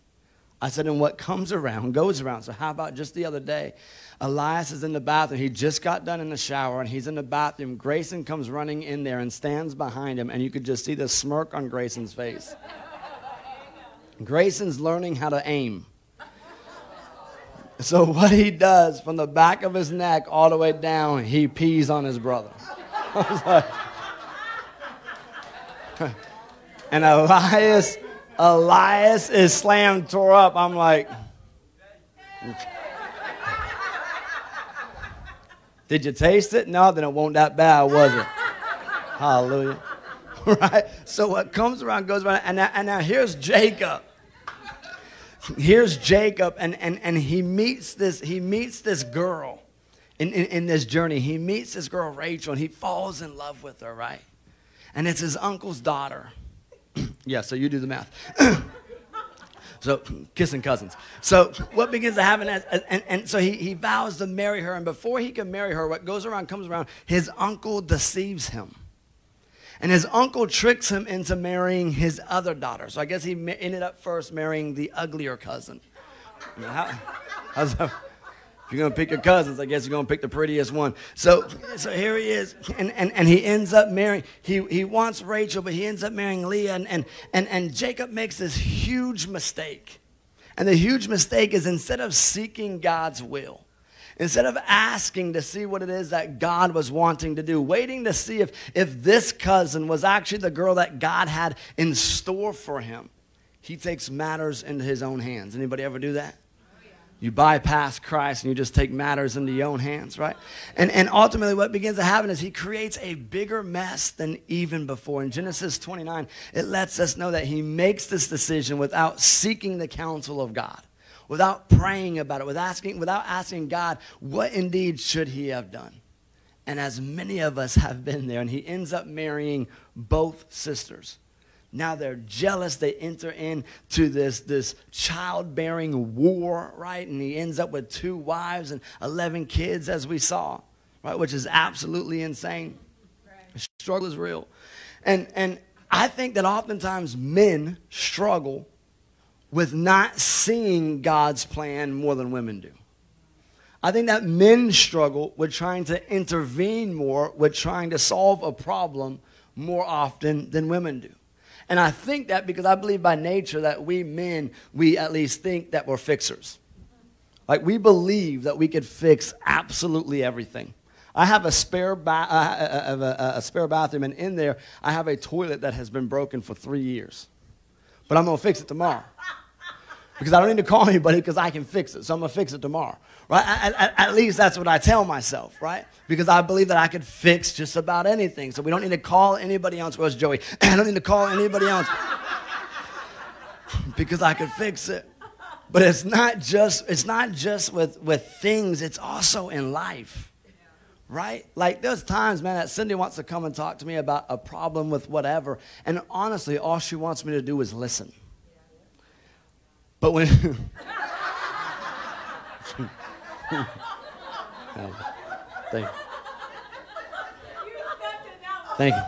I said, and what comes around goes around. So, how about just the other day? Elias is in the bathroom. He just got done in the shower and he's in the bathroom. Grayson comes running in there and stands behind him, and you could just see the smirk on Grayson's face. Grayson's learning how to aim. So, what he does from the back of his neck all the way down, he pees on his brother. *laughs* *laughs* and Elias Elias is slammed, tore up. I'm like, did you taste it? No, then it won't that bad, was it? Hallelujah. *laughs* right? So what comes around goes around. And now, and now here's Jacob. Here's Jacob, and, and, and he meets this, he meets this girl in, in, in this journey. He meets this girl, Rachel, and he falls in love with her, right? And it's his uncle's daughter. Yeah, so you do the math. *coughs* so kissing cousins. So what begins to happen, as, and, and so he, he vows to marry her, and before he can marry her, what goes around comes around, his uncle deceives him. And his uncle tricks him into marrying his other daughter. So I guess he ended up first marrying the uglier cousin, how, how's that? If you're going to pick your cousins, I guess you're going to pick the prettiest one. So, so here he is, and, and, and he ends up marrying, he, he wants Rachel, but he ends up marrying Leah, and, and, and, and Jacob makes this huge mistake. And the huge mistake is instead of seeking God's will, instead of asking to see what it is that God was wanting to do, waiting to see if, if this cousin was actually the girl that God had in store for him, he takes matters into his own hands. Anybody ever do that? You bypass Christ and you just take matters into your own hands, right? And, and ultimately, what begins to happen is he creates a bigger mess than even before. In Genesis 29, it lets us know that he makes this decision without seeking the counsel of God, without praying about it, without asking, without asking God, what indeed should he have done? And as many of us have been there, and he ends up marrying both sisters. Now they're jealous. They enter into this, this childbearing war, right? And he ends up with two wives and 11 kids, as we saw, right? Which is absolutely insane. The struggle is real. And, and I think that oftentimes men struggle with not seeing God's plan more than women do. I think that men struggle with trying to intervene more, with trying to solve a problem more often than women do. And I think that because I believe by nature that we men, we at least think that we're fixers. Like we believe that we could fix absolutely everything. I have a spare, ba- uh, a, a, a spare bathroom, and in there I have a toilet that has been broken for three years. But I'm gonna fix it tomorrow because I don't need to call anybody because I can fix it. So I'm gonna fix it tomorrow, right? At, at, at, least that's what I tell myself, right? Because I believe that I could fix just about anything. So we don't need to call anybody else. Where's Joey? *clears throat* I don't need to call anybody else *laughs* because I could fix it. But it's not just it's not just with with things. It's also in life. Right? Like there's times, man, that Cindy wants to come and talk to me about a problem with whatever. And honestly, all she wants me to do is listen. But when. *laughs* *laughs* Thank you. Thank you.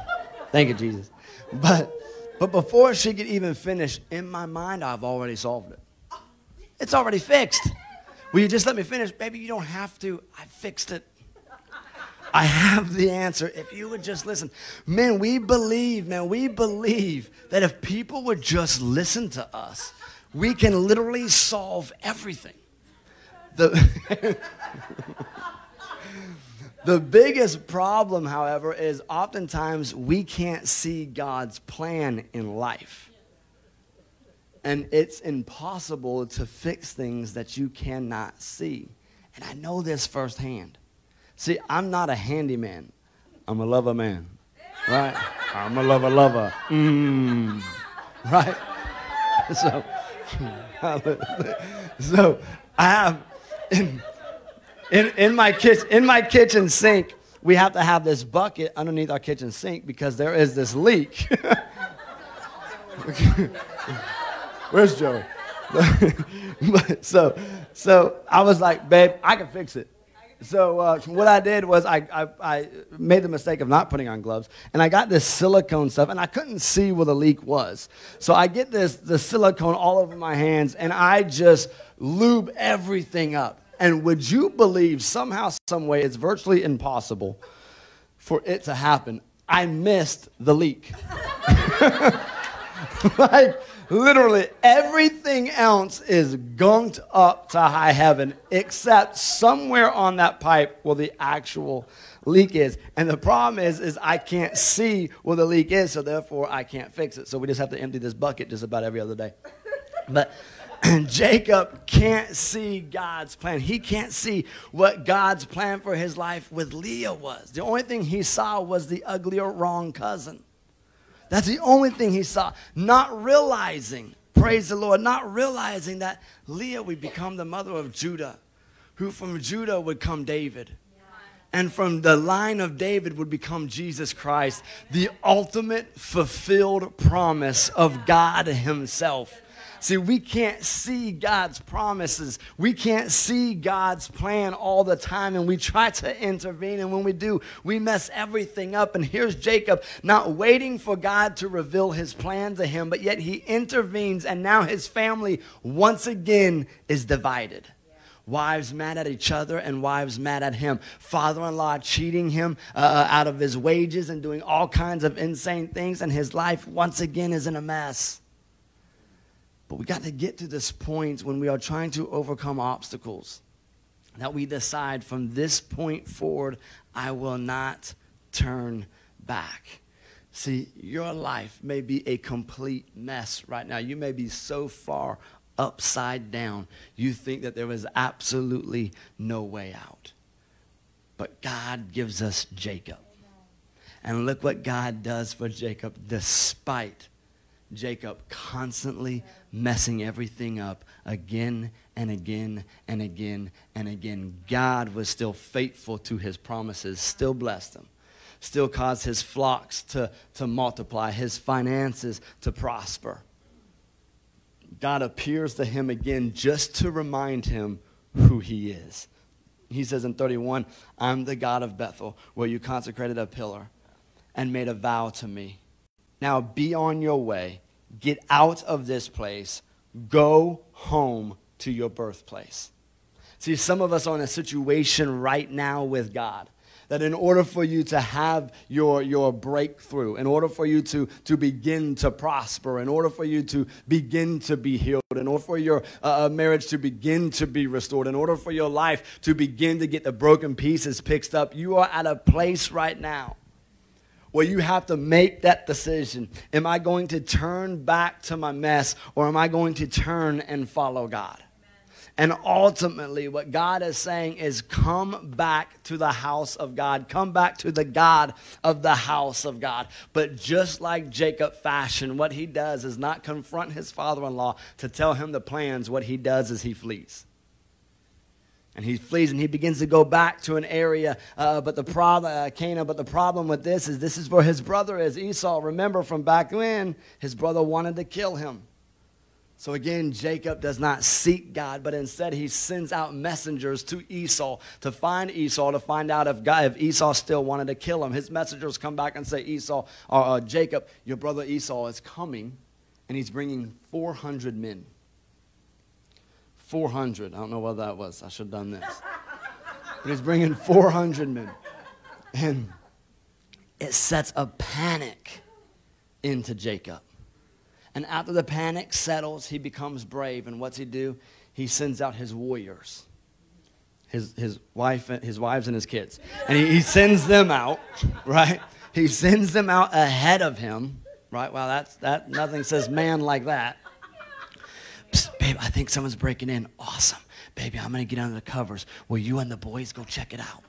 Thank you, Jesus. But, but before she could even finish, in my mind, I've already solved it. It's already fixed. Will you just let me finish? Baby, you don't have to. I fixed it. I have the answer if you would just listen. Man, we believe, man, we believe that if people would just listen to us, we can literally solve everything. The, *laughs* the biggest problem, however, is oftentimes we can't see God's plan in life. And it's impossible to fix things that you cannot see. And I know this firsthand. See, I'm not a handyman, I'm a lover man. Right? I'm a lover lover. Mm. Right? *laughs* So, *laughs* so I have in, in, in, my kitchen, in my kitchen sink, we have to have this bucket underneath our kitchen sink because there is this leak. *laughs* Where's Joey? *laughs* but, so, so I was like, babe, I can fix it. So uh, what I did was I, I, I, made the mistake of not putting on gloves, and I got this silicone stuff, and I couldn't see where the leak was. So I get this the silicone all over my hands, and I just lube everything up. And would you believe somehow, some way, it's virtually impossible for it to happen? I missed the leak. *laughs* like Literally everything else is gunked up to high heaven except somewhere on that pipe where the actual leak is. And the problem is, is I can't see where the leak is, so therefore I can't fix it. So we just have to empty this bucket just about every other day. But and *clears throat* Jacob can't see God's plan. He can't see what God's plan for his life with Leah was. The only thing he saw was the ugly or wrong cousin. That's the only thing he saw. Not realizing, praise the Lord, not realizing that Leah would become the mother of Judah, who from Judah would come David. And from the line of David would become Jesus Christ, the ultimate fulfilled promise of God Himself See, we can't see God's promises. We can't see God's plan all the time, and we try to intervene. And when we do, we mess everything up. And here's Jacob not waiting for God to reveal his plan to him, but yet he intervenes, and now his family once again is divided. Wives mad at each other and wives mad at him. Father in law cheating him uh, uh, out of his wages and doing all kinds of insane things, and his life once again is in a mess. But we got to get to this point when we are trying to overcome obstacles that we decide from this point forward, I will not turn back. See, your life may be a complete mess right now. You may be so far upside down, you think that there is absolutely no way out. But God gives us Jacob. And look what God does for Jacob despite Jacob constantly messing everything up again and again and again and again. God was still faithful to his promises, still blessed him, still caused his flocks to, to multiply, his finances to prosper. God appears to him again just to remind him who he is. He says in 31, I'm the God of Bethel, where you consecrated a pillar and made a vow to me. Now be on your way. Get out of this place. Go home to your birthplace. See, some of us are in a situation right now with God that in order for you to have your, your breakthrough, in order for you to, to begin to prosper, in order for you to begin to be healed, in order for your uh, uh marriage to begin to be restored, in order for your life to begin to get the broken pieces picked up, you are at a place right now where you have to make that decision. Am I going to turn back to my mess or am I going to turn and follow God? And ultimately, what God is saying is come back to the house of God. Come back to the God of the house of God. But just like Jacob fashion, what he does is not confront his father in law to tell him the plans. What he does is he flees. And he flees and he begins to go back to an area, uh, but the problem, uh, Canaan. But the problem with this is this is where his brother is Esau. Remember from back when his brother wanted to kill him. So again, Jacob does not seek God, but instead he sends out messengers to Esau to find Esau to find out if, God, if Esau still wanted to kill him. His messengers come back and say, Esau, or uh, Jacob, your brother Esau is coming, and he's bringing 400 men. 400. I don't know what that was. I should have done this. But he's bringing 400 men. And it sets a panic into Jacob. And after the panic settles, he becomes brave. And what's he do? He sends out his warriors. His, his wife his wives and his kids. And he, he sends them out, right? He sends them out ahead of him, right? Well, that's that nothing says man like that. Babe, I think someone's breaking in. Awesome. Baby, I'm going to get under the covers. Will you and the boys go check it out?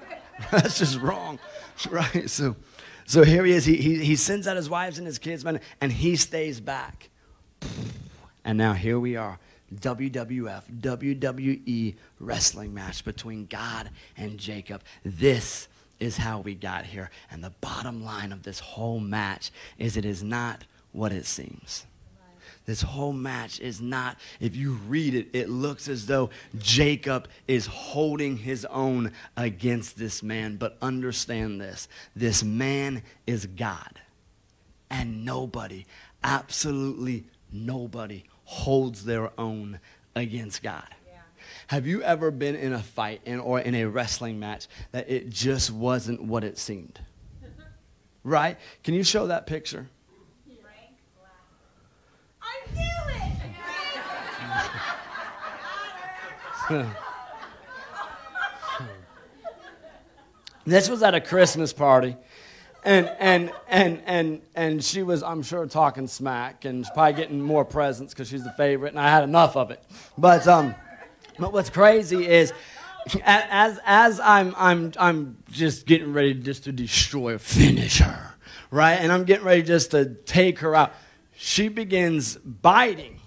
*laughs* That's just wrong, *laughs* right? So, so here he is. He, he, he sends out his wives and his kids, man, and he stays back. And now here we are. WWF, WWE wrestling match between God and Jacob. This is how we got here. And the bottom line of this whole match is it is not what it seems. This whole match is not, if you read it, it looks as though Jacob is holding his own against this man. But understand this this man is God. And nobody, absolutely nobody, holds their own against God. Have you ever been in a fight in, or in a wrestling match that it just wasn't what it seemed? *laughs* right? Can you show that picture? *laughs* this was at a Christmas party. And, and, and, and, and she was, I'm sure, talking smack and probably getting more presents because she's the favorite, and I had enough of it. But, um, but what's crazy is as, as I'm, I'm, I'm just getting ready just to destroy, finish her, right? And I'm getting ready just to take her out. She begins biting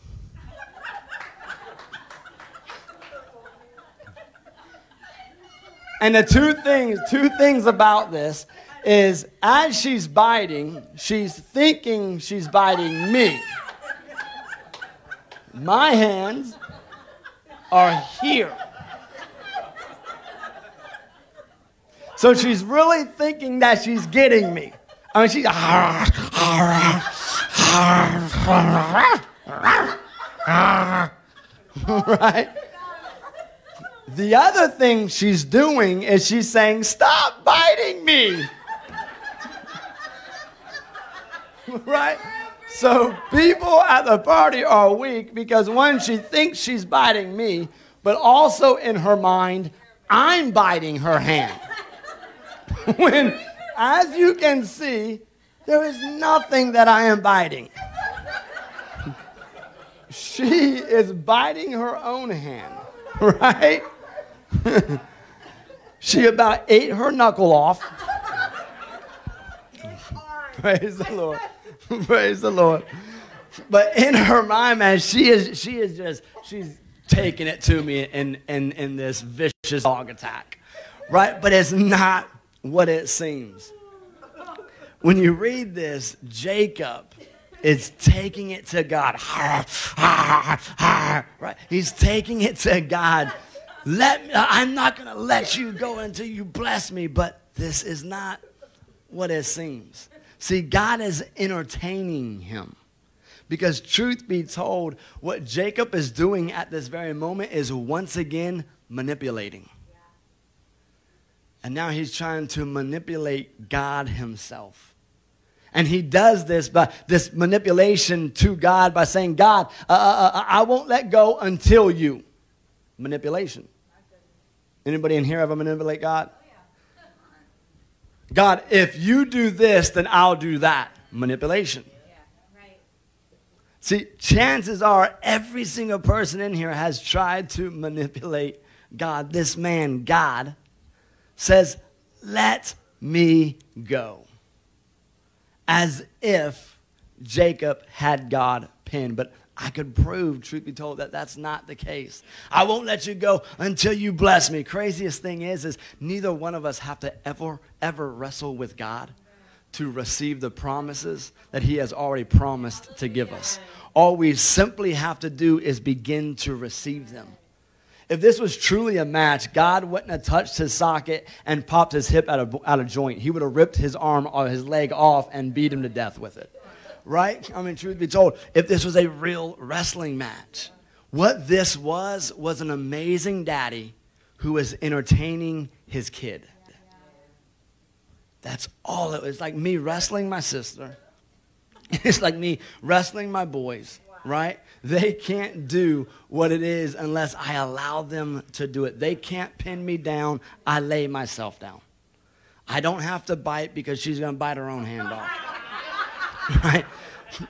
And the two things, two things about this is as she's biting, she's thinking she's biting me. My hands are here. So she's really thinking that she's getting me. I mean, she's. *laughs* *laughs* *laughs* right? The other thing she's doing is she's saying, Stop biting me. *laughs* right? So people at the party are weak because one, she thinks she's biting me, but also in her mind, I'm biting her hand. *laughs* when, as you can see, there is nothing that I am biting. she is biting her own hand, *laughs* right? *laughs* she about ate her knuckle off. Praise the Lord. *laughs* Praise the Lord. But in her mind, man, she is she is just she's taking it to me in in, in this vicious dog attack. Right? But it's not what it seems. When you read this, Jacob is taking it to God. *laughs* right? He's taking it to God. Let me, I'm not going to let you go until you bless me, but this is not what it seems. See, God is entertaining him. Because, truth be told, what Jacob is doing at this very moment is once again manipulating. And now he's trying to manipulate God himself. And he does this by this manipulation to God by saying, God, uh, uh, uh, I won't let go until you. Manipulation. Anybody in here ever manipulate God? God, if you do this, then I'll do that. Manipulation. See, chances are every single person in here has tried to manipulate God. This man, God, says, Let me go. As if Jacob had God pinned. But I could prove, truth be told, that that's not the case. I won't let you go until you bless me. Craziest thing is, is neither one of us have to ever, ever wrestle with God to receive the promises that He has already promised to give us. All we simply have to do is begin to receive them. If this was truly a match, God wouldn't have touched his socket and popped his hip out of, out of joint. He would have ripped his arm or his leg off and beat him to death with it. Right? I mean, truth be told, if this was a real wrestling match, what this was was an amazing daddy who was entertaining his kid. That's all it was. It's like me wrestling my sister. *laughs* It's like me wrestling my boys, right? They can't do what it is unless I allow them to do it. They can't pin me down. I lay myself down. I don't have to bite because she's going to bite her own hand off. *laughs* right?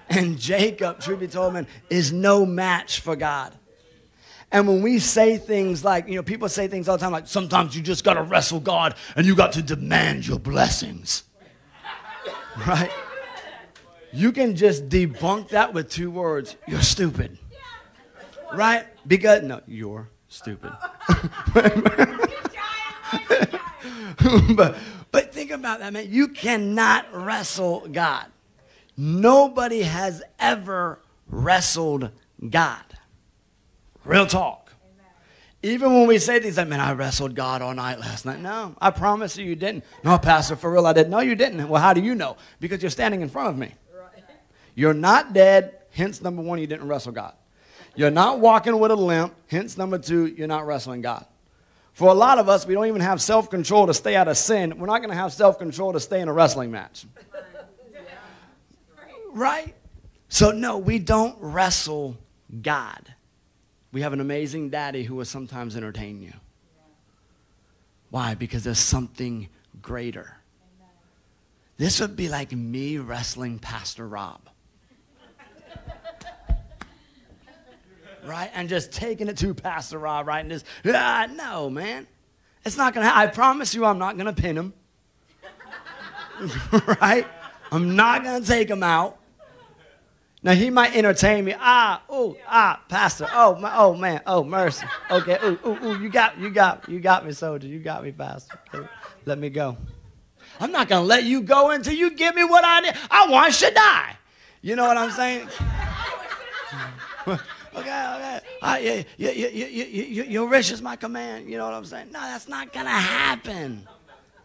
And Jacob, truth be told, man, is no match for God. And when we say things like, you know, people say things all the time like, sometimes you just got to wrestle God and you got to demand your blessings. *laughs* Right? You can just debunk that with two words you're stupid. Right? Because, no, you're stupid. *laughs* but, but think about that, man. You cannot wrestle God. Nobody has ever wrestled God. Real talk. Even when we say things like, man, I wrestled God all night last night. No, I promise you, you didn't. No, Pastor, for real, I didn't. No, you didn't. Well, how do you know? Because you're standing in front of me. You're not dead, hence, number one, you didn't wrestle God. You're not walking with a limp, hence, number two, you're not wrestling God. For a lot of us, we don't even have self control to stay out of sin. We're not going to have self control to stay in a wrestling match. Right? So, no, we don't wrestle God. We have an amazing daddy who will sometimes entertain you. Why? Because there's something greater. This would be like me wrestling Pastor Rob. Right? And just taking it to Pastor Rob, right? And just, ah, no, man. It's not going to I promise you, I'm not going to pin him. *laughs* right? I'm not going to take him out. Now, he might entertain me. Ah, oh, ah, Pastor. Oh, my, oh, man. Oh, mercy. Okay. Ooh, ooh, ooh, you got, you got, you got me, soldier. You got me, Pastor. Okay. Let me go. I'm not going to let you go until you give me what I need. I want Shaddai. You know what I'm saying? *laughs* okay, okay. You, you, you, you, you, you, your wish is my command. You know what I'm saying? No, that's not going to happen.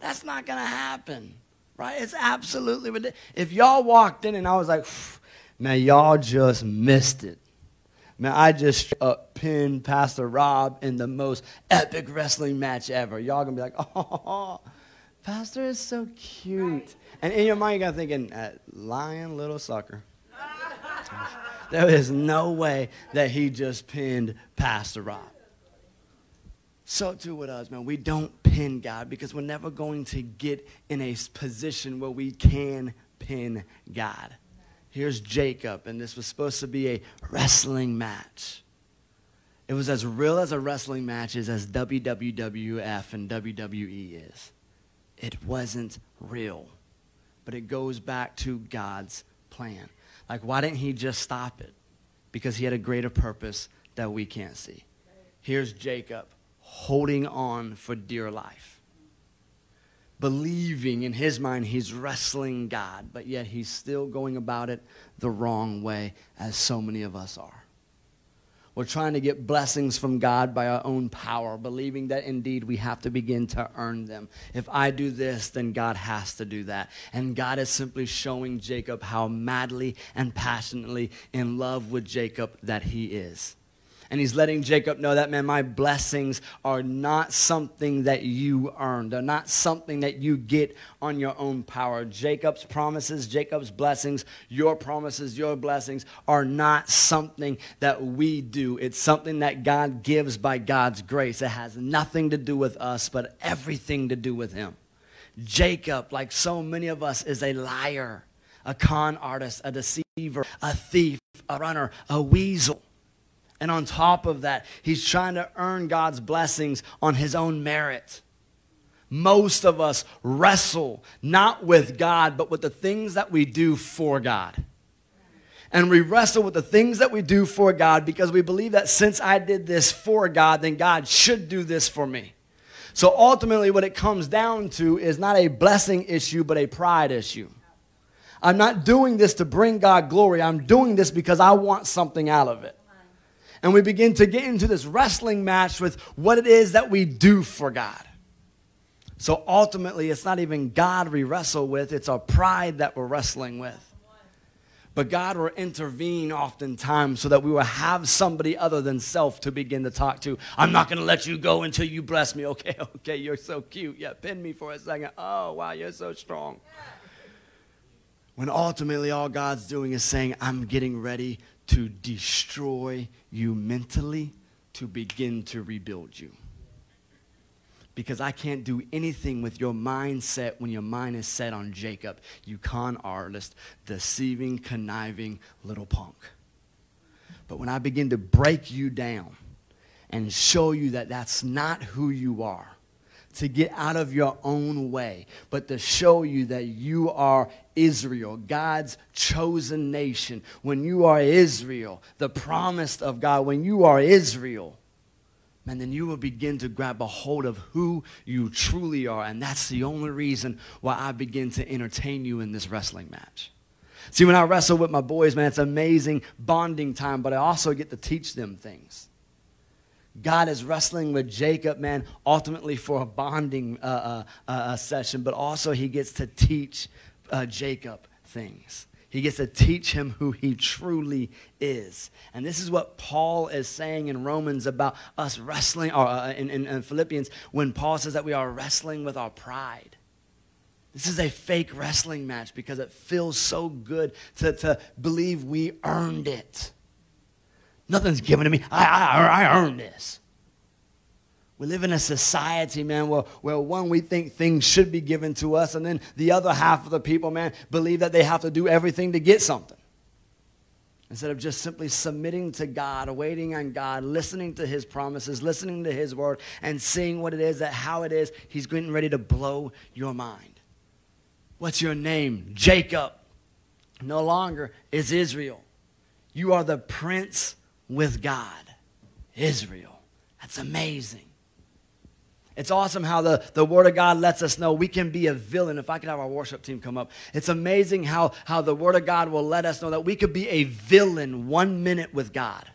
That's not going to happen. Right? It's absolutely ridiculous. If y'all walked in and I was like, man, y'all just missed it. Man, I just uh, pinned Pastor Rob in the most epic wrestling match ever. Y'all gonna be like, *laughs* oh, Pastor is so cute. And in your mind, you're gonna thinking, uh, lying little sucker. There is no way that he just pinned Pastor Rob. So too with us, man. We don't pin God because we're never going to get in a position where we can pin God. Here's Jacob, and this was supposed to be a wrestling match. It was as real as a wrestling match is as WWF and WWE is. It wasn't real, but it goes back to God's plan. Like, why didn't He just stop it? Because He had a greater purpose that we can't see. Here's Jacob holding on for dear life. Believing in his mind he's wrestling God, but yet he's still going about it the wrong way, as so many of us are. We're trying to get blessings from God by our own power, believing that indeed we have to begin to earn them. If I do this, then God has to do that. And God is simply showing Jacob how madly and passionately in love with Jacob that he is. And he's letting Jacob know that, man, my blessings are not something that you earned. They're not something that you get on your own power. Jacob's promises, Jacob's blessings, your promises, your blessings are not something that we do. It's something that God gives by God's grace. It has nothing to do with us, but everything to do with him. Jacob, like so many of us, is a liar, a con artist, a deceiver, a thief, a runner, a weasel. And on top of that, he's trying to earn God's blessings on his own merit. Most of us wrestle not with God, but with the things that we do for God. And we wrestle with the things that we do for God because we believe that since I did this for God, then God should do this for me. So ultimately, what it comes down to is not a blessing issue, but a pride issue. I'm not doing this to bring God glory. I'm doing this because I want something out of it and we begin to get into this wrestling match with what it is that we do for God. So ultimately, it's not even God we wrestle with, it's our pride that we're wrestling with. But God will intervene oftentimes so that we will have somebody other than self to begin to talk to. I'm not going to let you go until you bless me. *laughs* Okay, okay, you're so cute. Yeah, pin me for a second. Oh, wow, you're so strong. When ultimately all God's doing is saying, I'm getting ready to destroy you mentally to begin to rebuild you. Because I can't do anything with your mindset when your mind is set on Jacob, you con artist, deceiving, conniving little punk. But when I begin to break you down and show you that that's not who you are, to get out of your own way, but to show you that you are Israel, God's chosen nation. When you are Israel, the promised of God, when you are Israel, man, then you will begin to grab a hold of who you truly are. And that's the only reason why I begin to entertain you in this wrestling match. See, when I wrestle with my boys, man, it's amazing bonding time, but I also get to teach them things. God is wrestling with Jacob, man, ultimately for a bonding uh, uh, uh, session, but also he gets to teach uh, Jacob things. He gets to teach him who he truly is. And this is what Paul is saying in Romans about us wrestling, or uh, in, in, in Philippians, when Paul says that we are wrestling with our pride. This is a fake wrestling match because it feels so good to, to believe we earned it. Nothing's given to me. I, I, I earned this. We live in a society, man, where, where one, we think things should be given to us, and then the other half of the people, man, believe that they have to do everything to get something. Instead of just simply submitting to God, waiting on God, listening to His promises, listening to His word, and seeing what it is that how it is, He's getting ready to blow your mind. What's your name? Jacob. No longer is Israel. You are the prince with God. Israel. That's amazing. It's awesome how the, the Word of God lets us know we can be a villain. If I could have our worship team come up, it's amazing how, how the Word of God will let us know that we could be a villain one minute with God.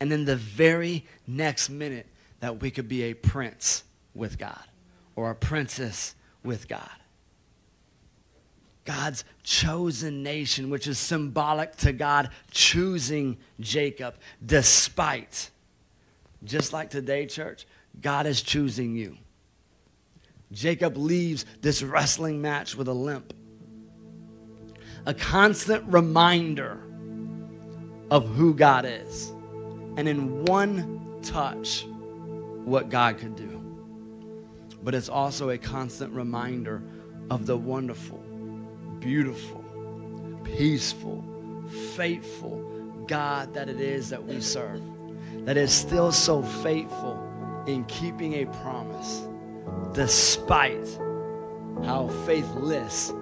And then the very next minute, that we could be a prince with God or a princess with God. God's chosen nation, which is symbolic to God choosing Jacob despite, just like today, church, God is choosing you. Jacob leaves this wrestling match with a limp. A constant reminder of who God is. And in one touch, what God could do. But it's also a constant reminder of the wonderful, beautiful, peaceful, faithful God that it is that we serve. That is still so faithful in keeping a promise despite how faithless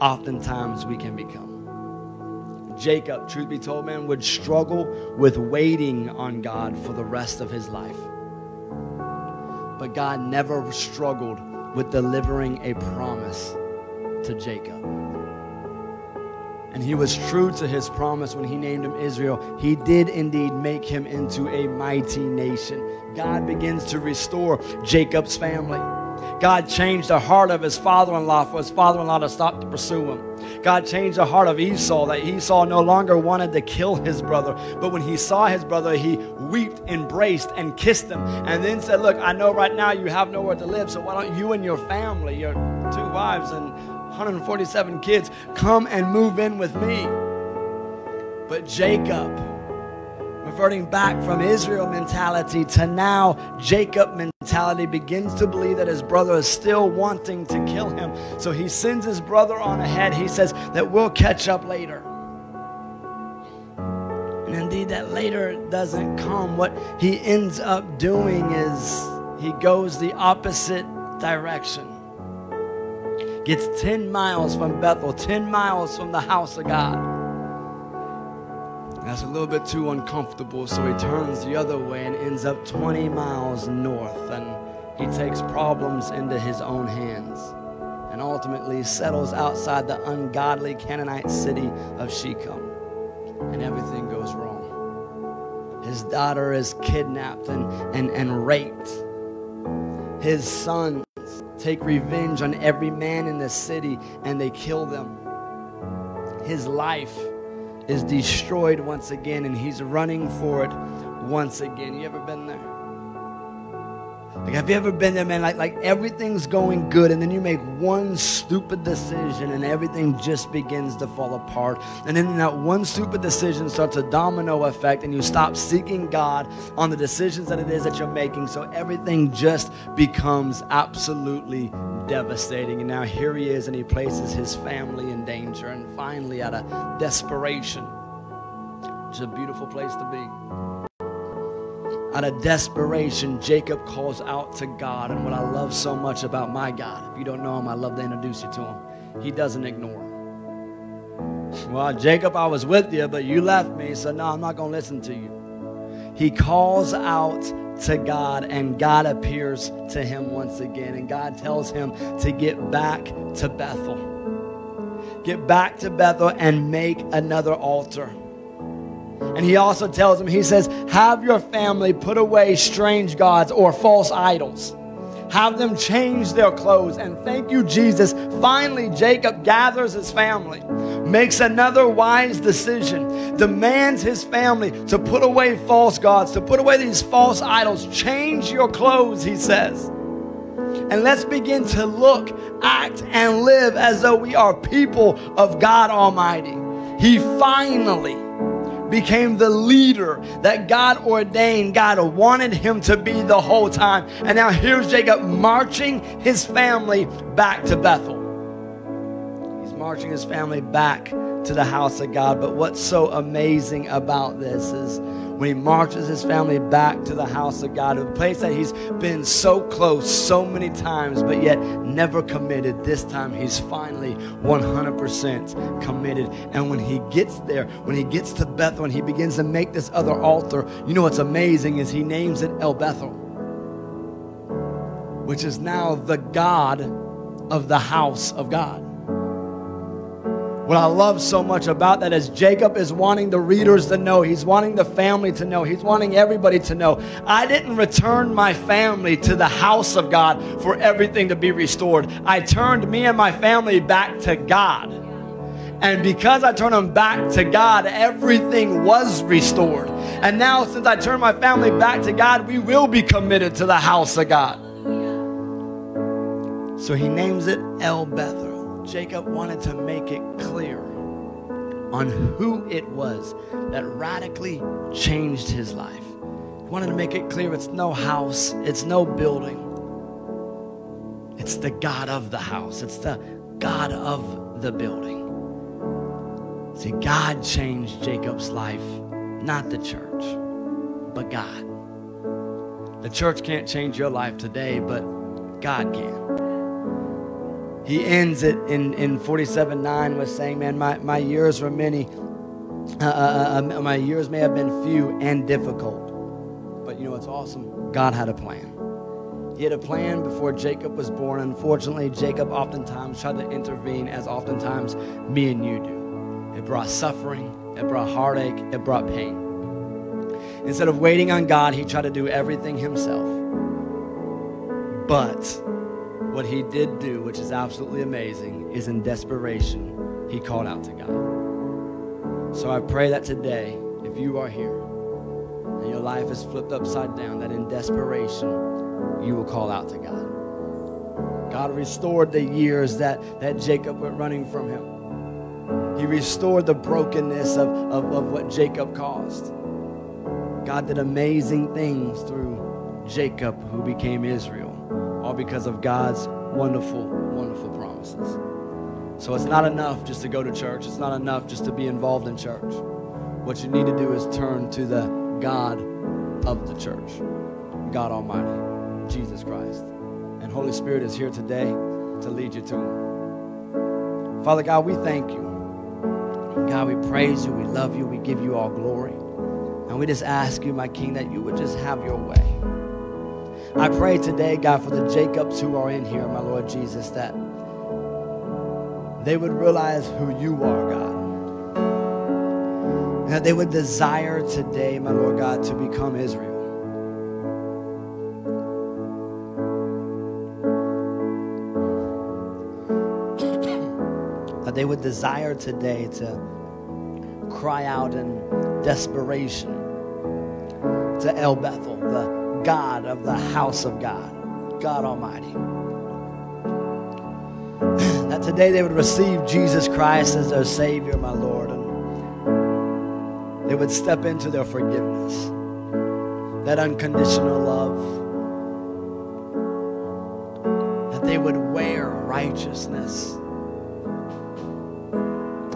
oftentimes we can become. Jacob, truth be told, man, would struggle with waiting on God for the rest of his life. But God never struggled with delivering a promise to Jacob. And he was true to his promise when he named him Israel. He did indeed make him into a mighty nation. God begins to restore Jacob's family. God changed the heart of his father in law for his father in law to stop to pursue him. God changed the heart of Esau that Esau no longer wanted to kill his brother. But when he saw his brother, he wept, embraced, and kissed him. And then said, Look, I know right now you have nowhere to live, so why don't you and your family, your two wives and 147 kids, come and move in with me? But Jacob, reverting back from Israel mentality to now Jacob mentality, begins to believe that his brother is still wanting to kill him. So he sends his brother on ahead. He says that we'll catch up later. And indeed, that later doesn't come. What he ends up doing is he goes the opposite direction. Gets 10 miles from Bethel, 10 miles from the house of God. That's a little bit too uncomfortable, so he turns the other way and ends up 20 miles north. And he takes problems into his own hands and ultimately settles outside the ungodly Canaanite city of Shechem. And everything goes wrong. His daughter is kidnapped and, and, and raped. His sons take revenge on every man in the city and they kill them. His life is destroyed once again and he's running for it once again. You ever been there? Like, have you ever been there, man? Like, like everything's going good, and then you make one stupid decision, and everything just begins to fall apart. And then that one stupid decision starts a domino effect, and you stop seeking God on the decisions that it is that you're making. So everything just becomes absolutely devastating. And now here he is, and he places his family in danger. And finally, out of desperation, is a beautiful place to be out of desperation, Jacob calls out to God. And what I love so much about my God, if you don't know him, I love to introduce you to him. He doesn't ignore. Well, Jacob, I was with you, but you left me, so no, I'm not going to listen to you. He calls out to God, and God appears to him once again. And God tells him to get back to Bethel. Get back to Bethel and make another altar. And he also tells him, he says, have your family put away strange gods or false idols. Have them change their clothes. And thank you, Jesus. Finally, Jacob gathers his family, makes another wise decision, demands his family to put away false gods, to put away these false idols. Change your clothes, he says. And let's begin to look, act, and live as though we are people of God Almighty. He finally became the leader that God ordained, God wanted him to be the whole time. And now here's Jacob marching his family back to Bethel. He's marching his family back to the house of God. But what's so amazing about this is when he marches his family back to the house of God, a place that he's been so close so many times, but yet never committed. This time he's finally 100% committed. And when he gets there, when he gets to Bethel and he begins to make this other altar, you know what's amazing is he names it El Bethel, which is now the God of the house of God. What I love so much about that is Jacob is wanting the readers to know. He's wanting the family to know. He's wanting everybody to know. I didn't return my family to the house of God for everything to be restored. I turned me and my family back to God. And because I turned them back to God, everything was restored. And now, since I turned my family back to God, we will be committed to the house of God. So he names it El Bethel. Jacob wanted to make it clear on who it was that radically changed his life. He wanted to make it clear it's no house, it's no building. It's the God of the house, it's the God of the building. See, God changed Jacob's life, not the church, but God. The church can't change your life today, but God can. He ends it in, in 47 9 with saying, Man, my, my years were many. Uh, uh, uh, my years may have been few and difficult. But you know what's awesome? God had a plan. He had a plan before Jacob was born. Unfortunately, Jacob oftentimes tried to intervene, as oftentimes me and you do. It brought suffering, it brought heartache, it brought pain. Instead of waiting on God, he tried to do everything himself. But what he did do, which is absolutely amazing, is in desperation, he called out to God. So I pray that today, if you are here and your life is flipped upside down, that in desperation, you will call out to God. God restored the years that, that Jacob went running from him. He restored the brokenness of, of, of what Jacob caused. God did amazing things through Jacob, who became Israel all because of God's wonderful, wonderful promises. So it's not enough just to go to church, it's not enough just to be involved in church. What you need to do is turn to the God of the church, God Almighty, Jesus Christ. And Holy Spirit is here today to lead you to Him. Father God, we thank you. God, we praise you, we love you, we give you all glory. And we just ask you, my King, that you would just have your way. I pray today, God, for the Jacobs who are in here, my Lord Jesus, that they would realize who you are, God. And that they would desire today, my Lord God, to become Israel. that they would desire today to cry out in desperation to El Bethel, the God of the house of God, God Almighty. *laughs* That today they would receive Jesus Christ as their Savior, my Lord, and they would step into their forgiveness, that unconditional love, that they would wear righteousness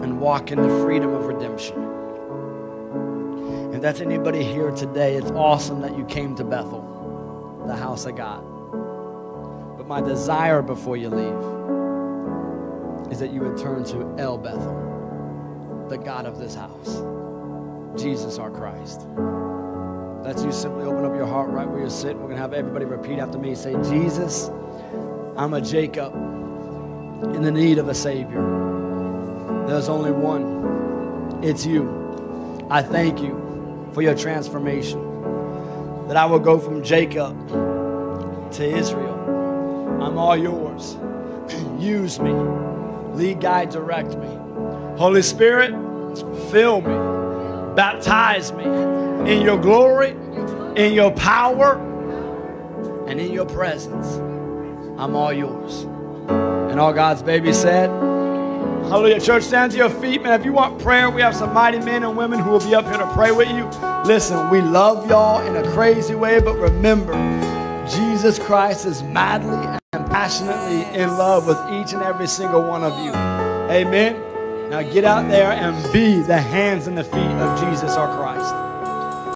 and walk in the freedom of redemption. If that's anybody here today, it's awesome that you came to Bethel, the house of God. But my desire before you leave is that you would turn to El Bethel, the God of this house, Jesus our Christ. That's you simply open up your heart right where you're sitting. We're going to have everybody repeat after me. Say, Jesus, I'm a Jacob in the need of a Savior. There's only one. It's you. I thank you for your transformation. That I will go from Jacob to Israel. I'm all yours. *clears throat* Use me. Lead, guide, direct me. Holy Spirit, fill me. Baptize me in your glory, in your power, and in your presence. I'm all yours. And all God's baby said, Hallelujah. Church, stand to your feet, man. If you want prayer, we have some mighty men and women who will be up here to pray with you. Listen, we love y'all in a crazy way, but remember, Jesus Christ is madly and passionately in love with each and every single one of you. Amen. Now get out there and be the hands and the feet of Jesus our Christ.